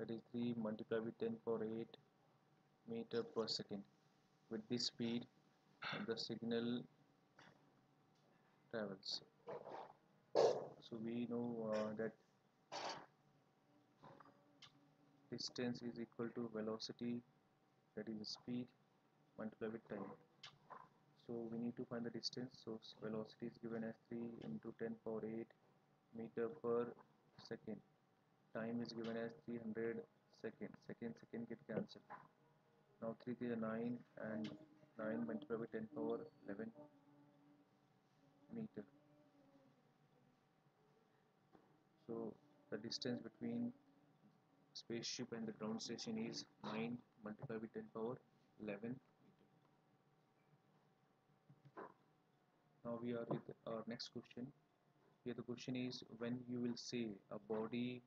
that is 3 multiplied with 10 power 8 meter per second. With this speed the signal travels. So we know uh, that distance is equal to velocity that is speed multiplied with time so we need to find the distance. So velocity is given as 3 into 10 power 8 meter per second time is given as 300 seconds second second get cancelled. Now 3 3 is 9 and 9 multiplied by 10 power 11 meter. So the distance between spaceship and the ground station is 9 multiplied by 10 power 11 meter. Now we are with our next question. Here the question is when you will say a body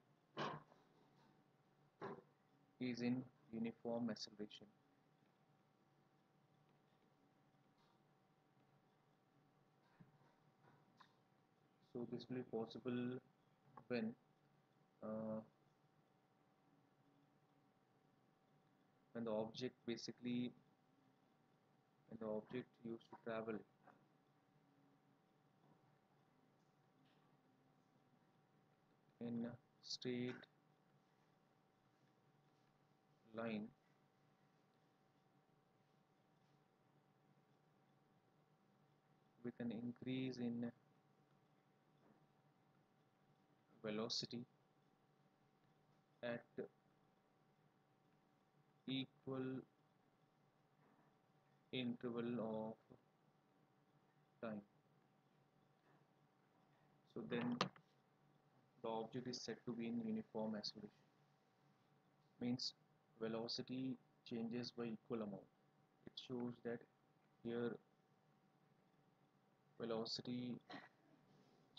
is in uniform acceleration. So this will be possible when uh, when the object basically when the object used to travel. In straight line. With an increase in velocity at equal interval of time. So then the object is said to be in uniform acceleration means velocity changes by equal amount. It shows that here velocity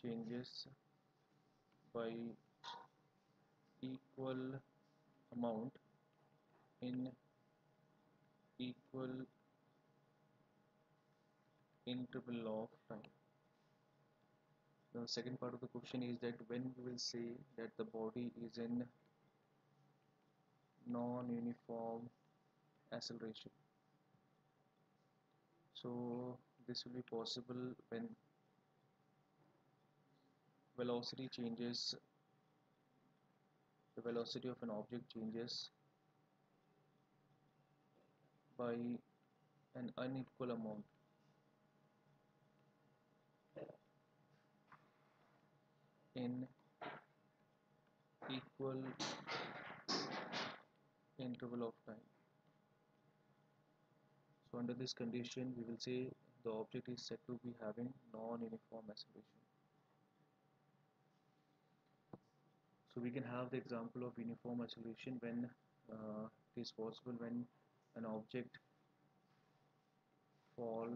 changes by equal amount in equal interval of time the second part of the question is that when you will say that the body is in non-uniform acceleration. So this will be possible when velocity changes the velocity of an object changes by an unequal amount in equal interval of time. So under this condition we will say the object is said to be having non-uniform acceleration. So we can have the example of uniform acceleration when uh, it is possible when an object fall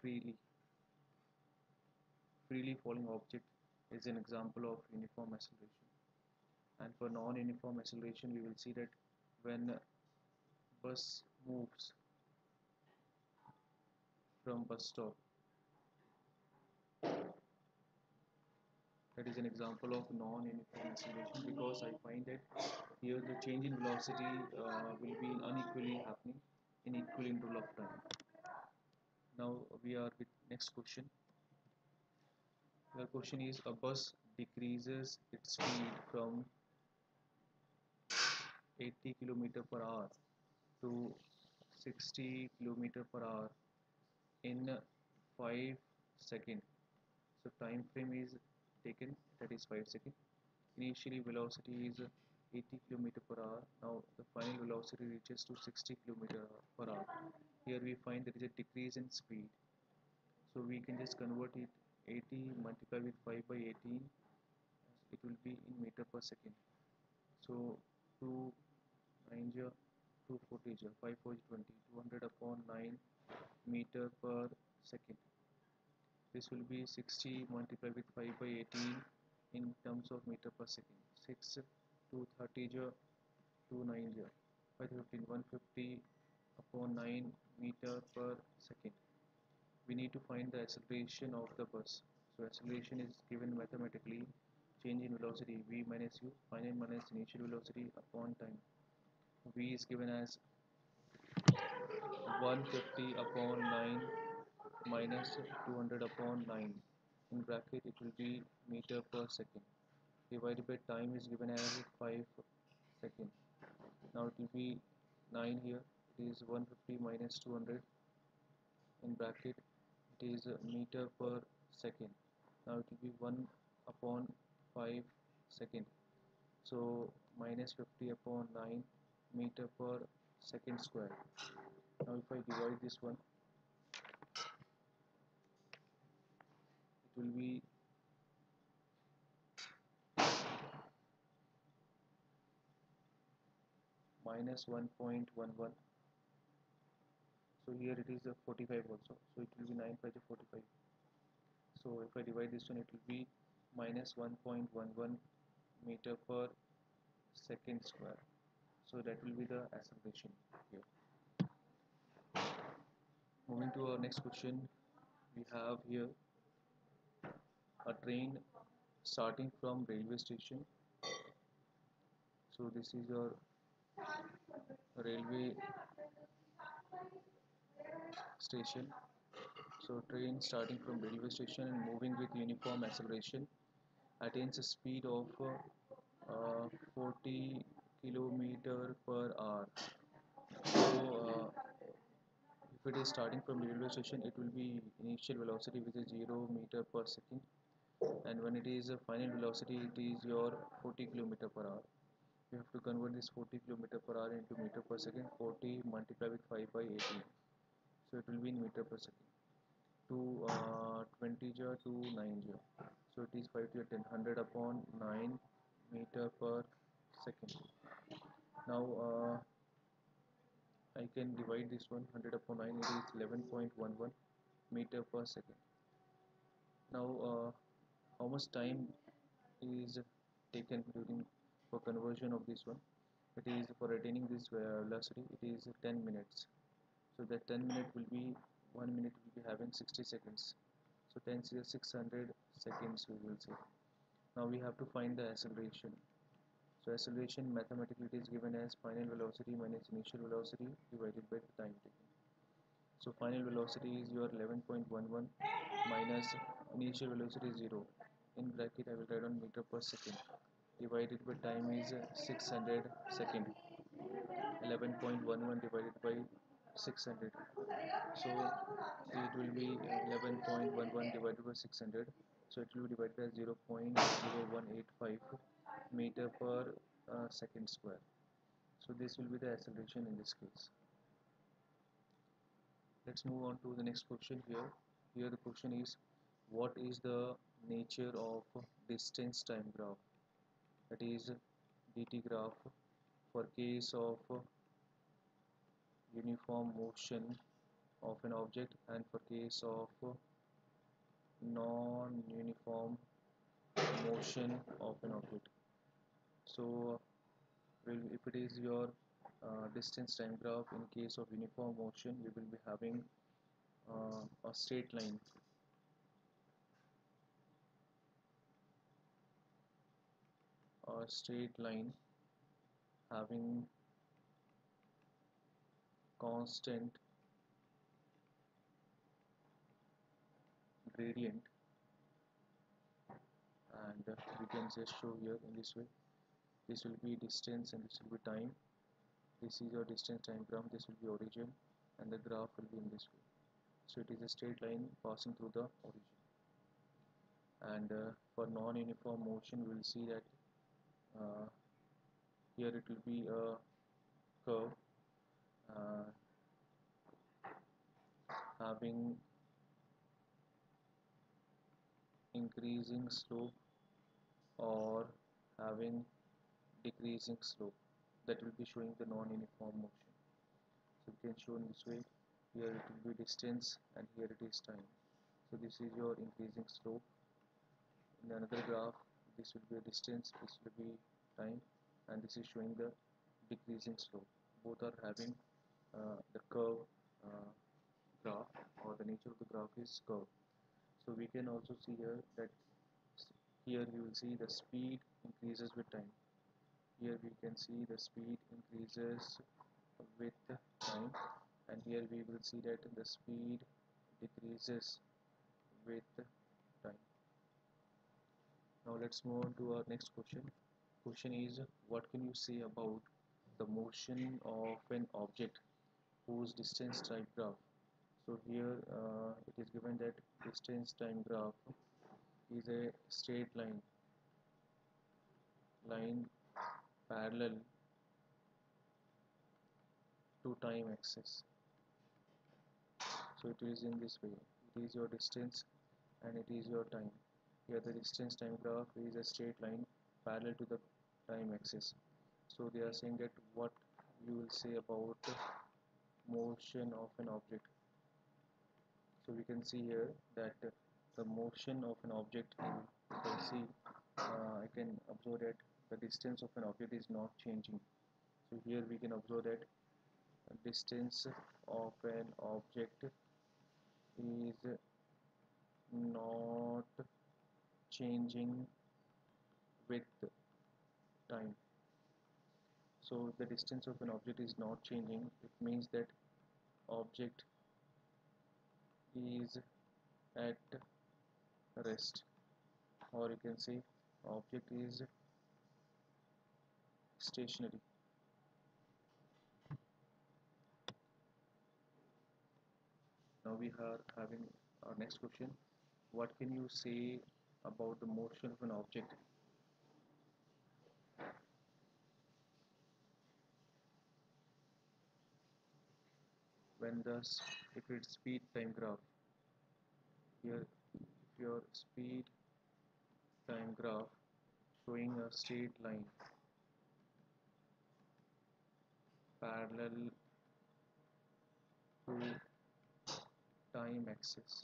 freely freely falling object is an example of uniform acceleration and for non-uniform acceleration we will see that when bus moves from bus stop that is an example of non-uniform acceleration because I find that here the change in velocity uh, will be unequally happening in equal interval of time. Now we are with next question the question is a bus decreases its speed from 80 km per hour to 60 km per hour in 5 seconds. So time frame is taken that is 5 seconds. Initially velocity is 80 km per hour. Now the final velocity reaches to 60 km per hour. Here we find there is a decrease in speed. So we can just convert it 80 multiplied with 5 by 18 it will be in meter per second. So 2 9 2 40 5 4 20 200 upon 9 meter per second. This will be 60 multiplied with 5 by 18 in terms of meter per second. 6 2 30 2 9 5 15 150 upon 9 meter per second we need to find the acceleration of the bus. So acceleration is given mathematically. Change in velocity v minus u final minus initial velocity upon time. V is given as 150 upon 9 minus 200 upon 9 in bracket it will be meter per second. Divided by time is given as 5 second now it will be 9 here. It is 150 minus 200 in bracket it is meter per second. Now it will be 1 upon 5 second. So minus 50 upon 9 meter per second square. Now if I divide this one it will be minus 1.11 so here it is a 45 also. So it will be 9 5 45 so if I divide this one it will be minus 1.11 meter per second square. So that will be the acceleration here. Moving to our next question we have here a train starting from railway station. So this is your railway station. So train starting from railway station and moving with uniform acceleration attains a speed of uh, 40 kilometer per hour. So uh, if it is starting from railway station it will be initial velocity which is 0 meter per second. And when it is a final velocity it is your 40 kilometer per hour. You have to convert this 40 kilometer per hour into meter per second 40 multiplied with 5 by 18 so it will be in meter per second. To uh, 20 jar to 9 jar so it is 5 to 10 100 upon 9 meter per second. Now uh, I can divide this one 100 upon 9 it is 11.11 meter per second. Now uh, how much time is taken during for conversion of this one? It is for attaining this velocity it is 10 minutes so that 10 minute will be 1 minute will be having 60 seconds. So 10 is 600 seconds we will say. Now we have to find the acceleration. So acceleration mathematically it is given as final velocity minus initial velocity divided by the time taken. So final velocity is your 11.11 minus initial velocity is 0 in bracket I will write on meter per second. Divided by time is 600 second. 11.11 divided by 600 so it will be 11.11 divided by 600 so it will be divided by 0.0185 meter per uh, second square. So this will be the acceleration in this case. Let's move on to the next question here. Here the question is what is the nature of distance time graph? That is dt graph for case of uniform motion of an object and for case of non-uniform motion of an object. So if it is your uh, distance time graph in case of uniform motion we will be having uh, a straight line. A straight line having constant gradient. And we can just show here in this way. This will be distance and this will be time. This is your distance time graph this will be origin. And the graph will be in this way. So it is a straight line passing through the origin. And uh, for non-uniform motion we will see that uh, here it will be a curve uh, having increasing slope or having decreasing slope. That will be showing the non-uniform motion. So you can show in this way. Here it will be distance and here it is time. So this is your increasing slope. In another graph this will be distance this will be time and this is showing the decreasing slope. Both are having the curve uh, graph or the nature of the graph is curve. So we can also see here that here you will see the speed increases with time. Here we can see the speed increases with time and here we will see that the speed decreases with time. Now let's move on to our next question. Question is what can you say about the motion of an object whose distance time graph. So here uh, it is given that distance time graph is a straight line. Line parallel to time axis. So it is in this way. It is your distance and it is your time. Here the distance time graph is a straight line parallel to the time axis. So they are saying that what you will say about motion of an object. So we can see here that the motion of an object you can see uh, I can observe that the distance of an object is not changing. So here we can observe that distance of an object is not changing with time so the distance of an object is not changing. It means that object is at rest. Or you can say object is stationary. Now we are having our next question. What can you say about the motion of an object when the if its speed time graph here if your speed time graph showing a straight line parallel to time axis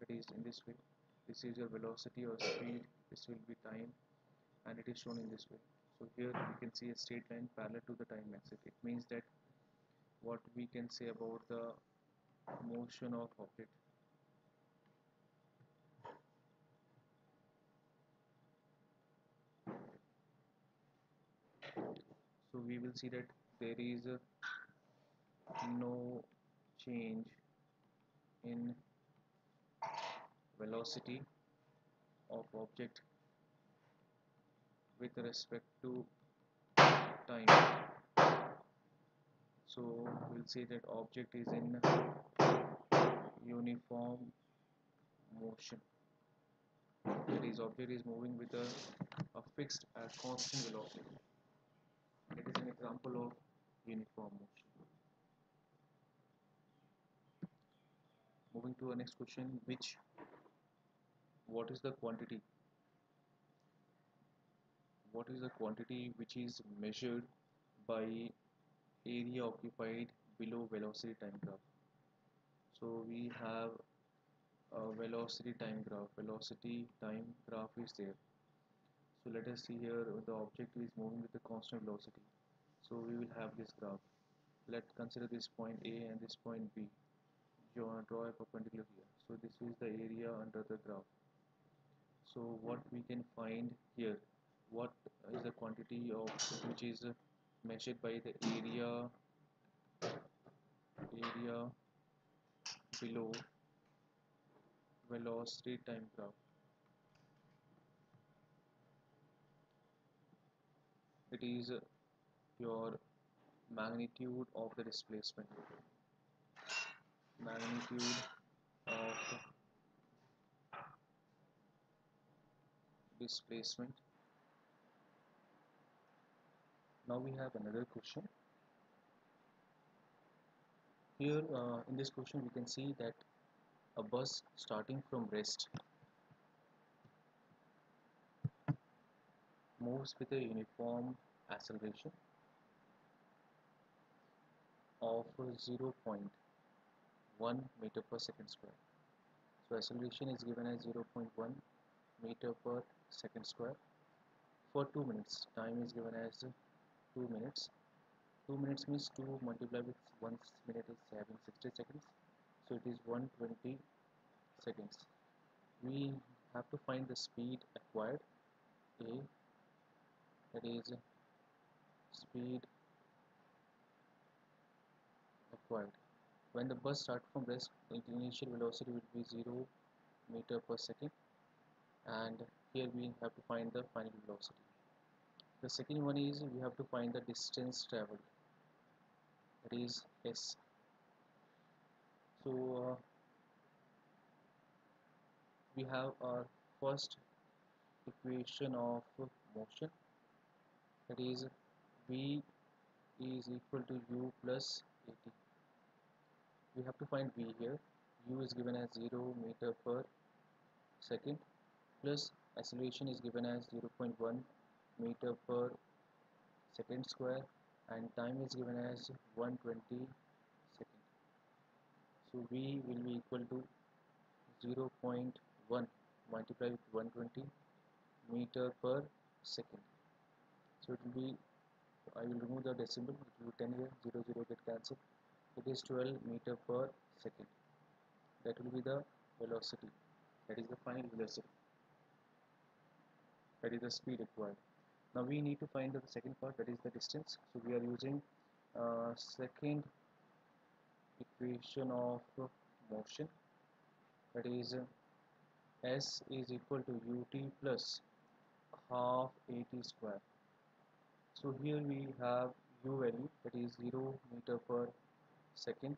that is in this way this is your velocity or speed this will be time and it is shown in this way. So here you can see a straight line parallel to the time axis. It means that what we can say about the motion of object. So we will see that there is no change in velocity of object with respect to time so we'll say that object is in uniform motion. That is object is moving with a, a fixed a constant velocity. It is an example of uniform motion. Moving to our next question which what is the quantity? What is the quantity which is measured by area occupied below velocity time graph. So we have a velocity time graph. Velocity time graph is there. So let us see here the object is moving with a constant velocity. So we will have this graph. Let's consider this point A and this point B. Draw, draw a perpendicular here. So this is the area under the graph. So what we can find here? What is the quantity of which is measured by the area area below velocity time graph. It is your magnitude of the displacement. Magnitude of displacement now we have another question. Here uh, in this question we can see that a bus starting from rest moves with a uniform acceleration of 0.1 meter per second square. So acceleration is given as 0.1 meter per second square. For 2 minutes time is given as 2 minutes. 2 minutes means 2 multiplied with 1 minute is having 60 seconds. So it is 120 seconds. We have to find the speed acquired. A that is speed acquired. When the bus starts from rest the initial velocity will be 0 meter per second. And here we have to find the final velocity the second one is we have to find the distance traveled. That is s. So uh, we have our first equation of motion. That is v is equal to u plus at we have to find v here. U is given as 0 meter per second plus acceleration is given as 0.1 meter per second square and time is given as 120 second. So v will be equal to 0.1 multiplied with 120 meter per second. So it will be I will remove the decimal it will be 10 here 0 0 get cancelled. It is 12 meter per second. That will be the velocity. That is the final velocity. That is the speed required now we need to find the second part that is the distance. So we are using uh, second equation of motion. That is uh, s is equal to ut plus half at square. So here we have u value that is 0 meter per second.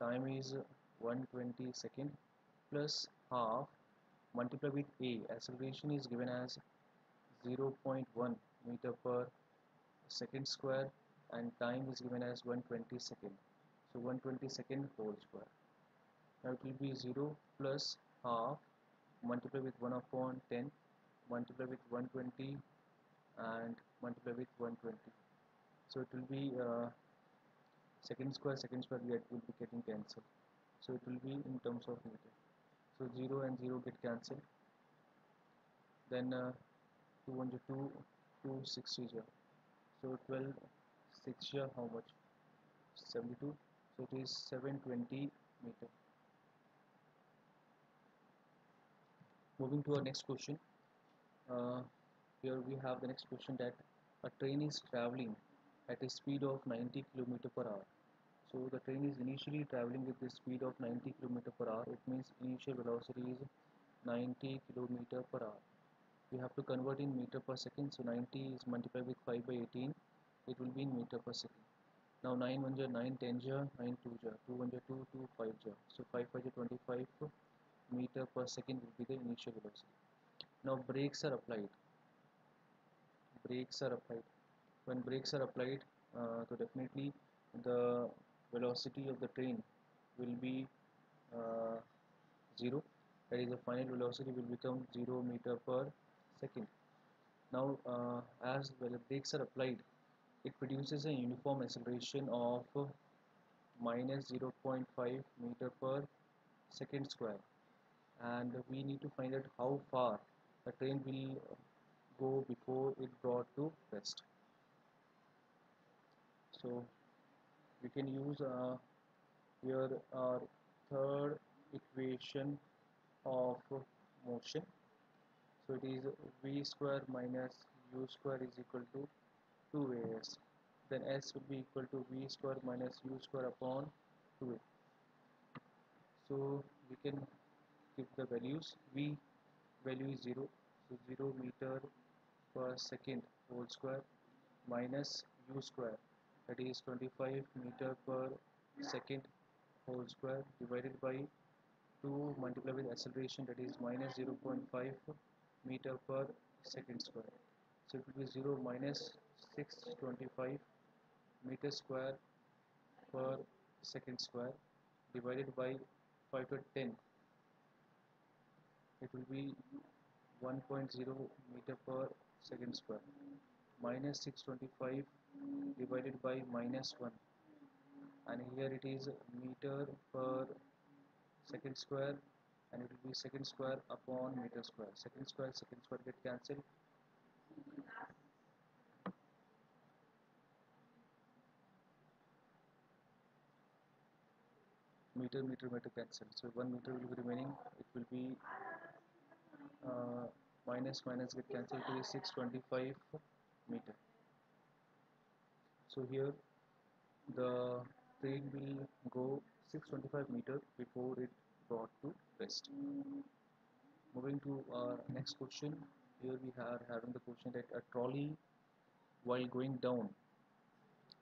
Time is 120 second plus half multiply with a. Acceleration is given as 0.1 meter per second square and time is given as 120 second. So 120 second whole square. Now it will be 0 plus half multiply with 1 upon 10 multiply with 120 and multiply with 120 so it will be uh, second square second square will be getting cancelled. So it will be in terms of meter. So 0 and 0 get cancelled. Then uh, 2 into 2 2 6 here so 12 6 here how much? 72 so it is 720 meter. Moving to our next question. Uh, here we have the next question that a train is traveling at a speed of 90 km per hour. So the train is initially traveling with the speed of 90 km per hour. It means initial velocity is 90 km per hour we have to convert in meter per second. So 90 is multiplied with 5 by 18 it will be in meter per second. Now 9 1 jar 9 10 jar 9 2 jar 2 1 jar 2 2 5 jar so 5 5 jar 25 meter per second will be the initial velocity. Now brakes are applied. Brakes are applied. When brakes are applied uh, so definitely the velocity of the train will be uh, 0 that is the final velocity will become 0 meter per second. Now uh, as brakes are applied it produces a uniform acceleration of minus 0.5 meter per second square. And we need to find out how far the train will go before it brought to rest. So we can use uh, here our third equation of motion so it is v square minus u square is equal to 2as then s will be equal to v square minus u square upon 2a so we can give the values. V value is 0 so 0 meter per second whole square minus u square. That is 25 meter per second whole square divided by 2 multiplied with acceleration that is minus 0.5 meter per second square. So it will be 0 minus 625 meter square per second square divided by 5 to 10 it will be 1.0 meter per second square minus 625 divided by minus 1 and here it is meter per second square and it will be second square upon meter square. Second square second square get cancelled. Meter meter meter cancel so 1 meter will be remaining. It will be uh, minus minus get cancelled to 625 meter. So here the train will go 625 meter before it brought to rest. Moving to our next question. Here we are having the question that a trolley while going down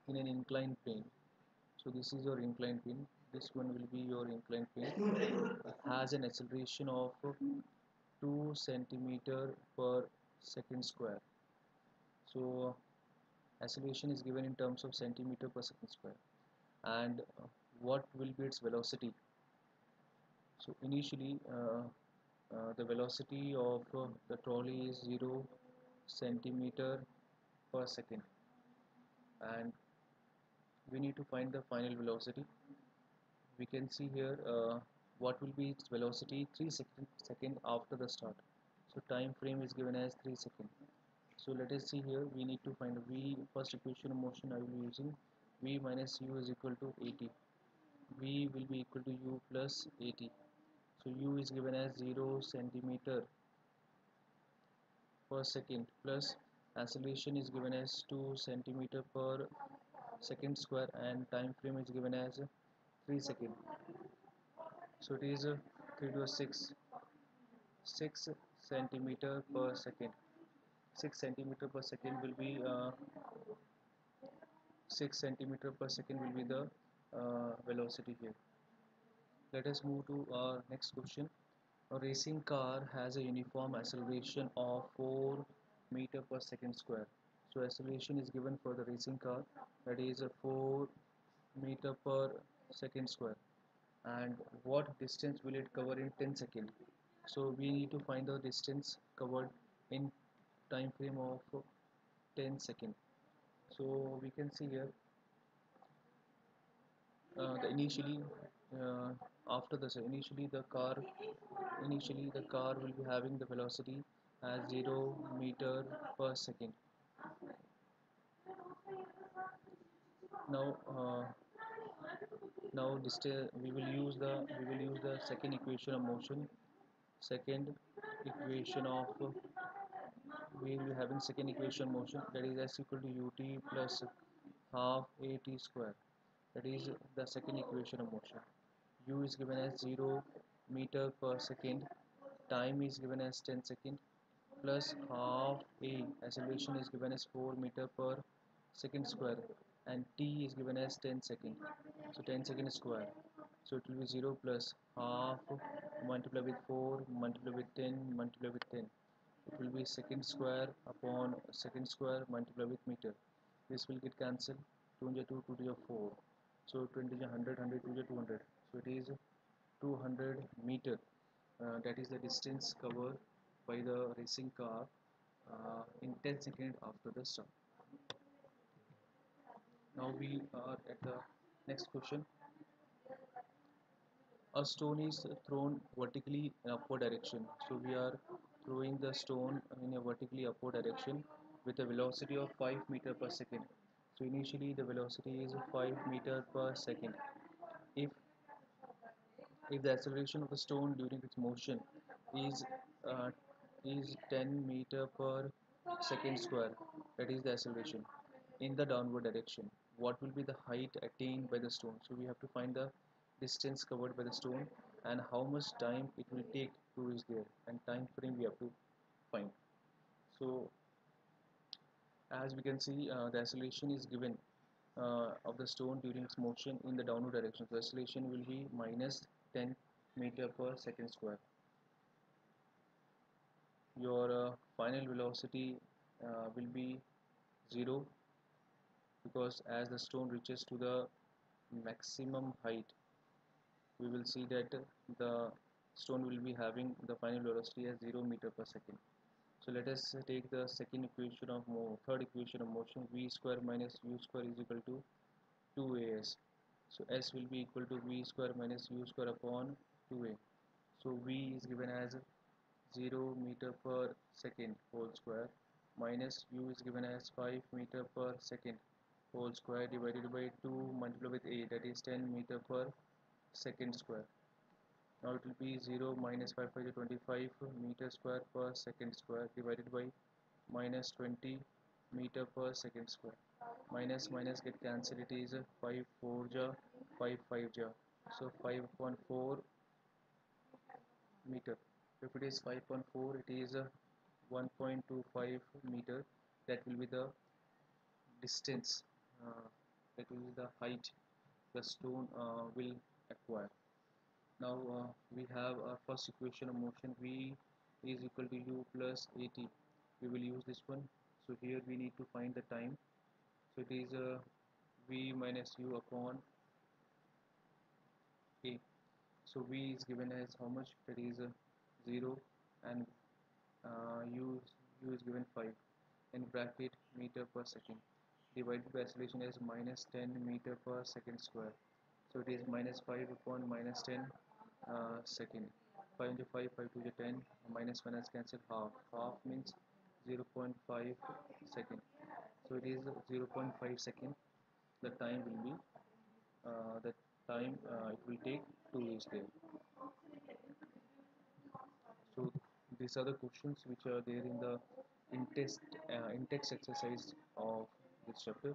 in an inclined plane. So this is your inclined plane. This one will be your inclined plane. Has an acceleration of 2 centimeter per second square. So acceleration is given in terms of centimeter per second square. And what will be its velocity so initially uh, uh, the velocity of uh, the trolley is 0 centimeter per second. And we need to find the final velocity. We can see here uh, what will be its velocity 3 second, second after the start. So time frame is given as 3 second. So let us see here we need to find v first equation of motion I will be using v minus u is equal to at v will be equal to u plus at so u is given as 0 centimeter per second plus acceleration is given as 2 centimeter per second square and time frame is given as 3 second. So it is 3 to 6 6 centimeter per second. 6 centimeter per second will be uh, 6 centimeter per second will be the uh, velocity here let us move to our next question. A racing car has a uniform acceleration of 4 meter per second square. So acceleration is given for the racing car. That is a 4 meter per second square. And what distance will it cover in 10 seconds? So we need to find the distance covered in time frame of 10 seconds. So we can see here. Uh, the initially uh, after this initially the car initially the car will be having the velocity as 0 meter per second. Now uh, now we will use the we will use the second equation of motion. Second equation of we will be having second equation motion that is s equal to ut plus half at square. That is the second equation of motion u is given as 0 meter per second time is given as 10 second plus half a acceleration is given as 4 meter per second square and t is given as 10 second. So 10 second square. So it will be 0 plus half multiply with 4 multiply with 10 multiply with 10 it will be second square upon second square multiply with meter. This will get cancelled. 2 into 2 2 4 so 20 100 100 2 200 so it is 200 meter. Uh, that is the distance covered by the racing car uh, in 10 seconds after the start. Now we are at the next question. A stone is thrown vertically in upward direction. So we are throwing the stone in a vertically upward direction with a velocity of 5 meter per second. So initially the velocity is 5 meter per second. If if the acceleration of the stone during its motion is uh, is 10 meter per second square that is the acceleration in the downward direction. What will be the height attained by the stone? So we have to find the distance covered by the stone and how much time it will take to reach there and time frame we have to find. So as we can see uh, the acceleration is given uh, of the stone during its motion in the downward direction. So acceleration will be minus 10 meter per second square. Your uh, final velocity uh, will be 0 because as the stone reaches to the maximum height we will see that the stone will be having the final velocity as 0 meter per second. So let us take the second equation of third equation of motion v square minus u square is equal to 2as so s will be equal to v square minus u square upon 2a so v is given as 0 meter per second whole square minus u is given as 5 meter per second whole square divided by 2 multiplied with a that is 10 meter per second square. Now it will be 0 minus 5 by 25 meter square per second square divided by minus 20 meter per second square minus minus get cancelled it is 5 4 ja 5 5 ja. So 5 upon 4 meter. If it is 5.4 it is 1.25 meter. That will be the distance uh, that will be the height the stone uh, will acquire. Now uh, we have our first equation of motion v is equal to u plus at we will use this one. So here we need to find the time so it is uh, v minus u upon a so v is given as how much? That is uh, 0 and uh, u, u is given 5 in bracket meter per second. Divided by acceleration as minus 10 meter per second square. So it is minus 5 upon minus 10 uh, second. 5 into 5 5 to the 10 minus 1 has cancelled. Half. Half means 0.5 second so it is 0.5 second the time will be uh, the time uh, it will take to reach there. So these are the questions which are there in the in-text uh, in-text exercise of this chapter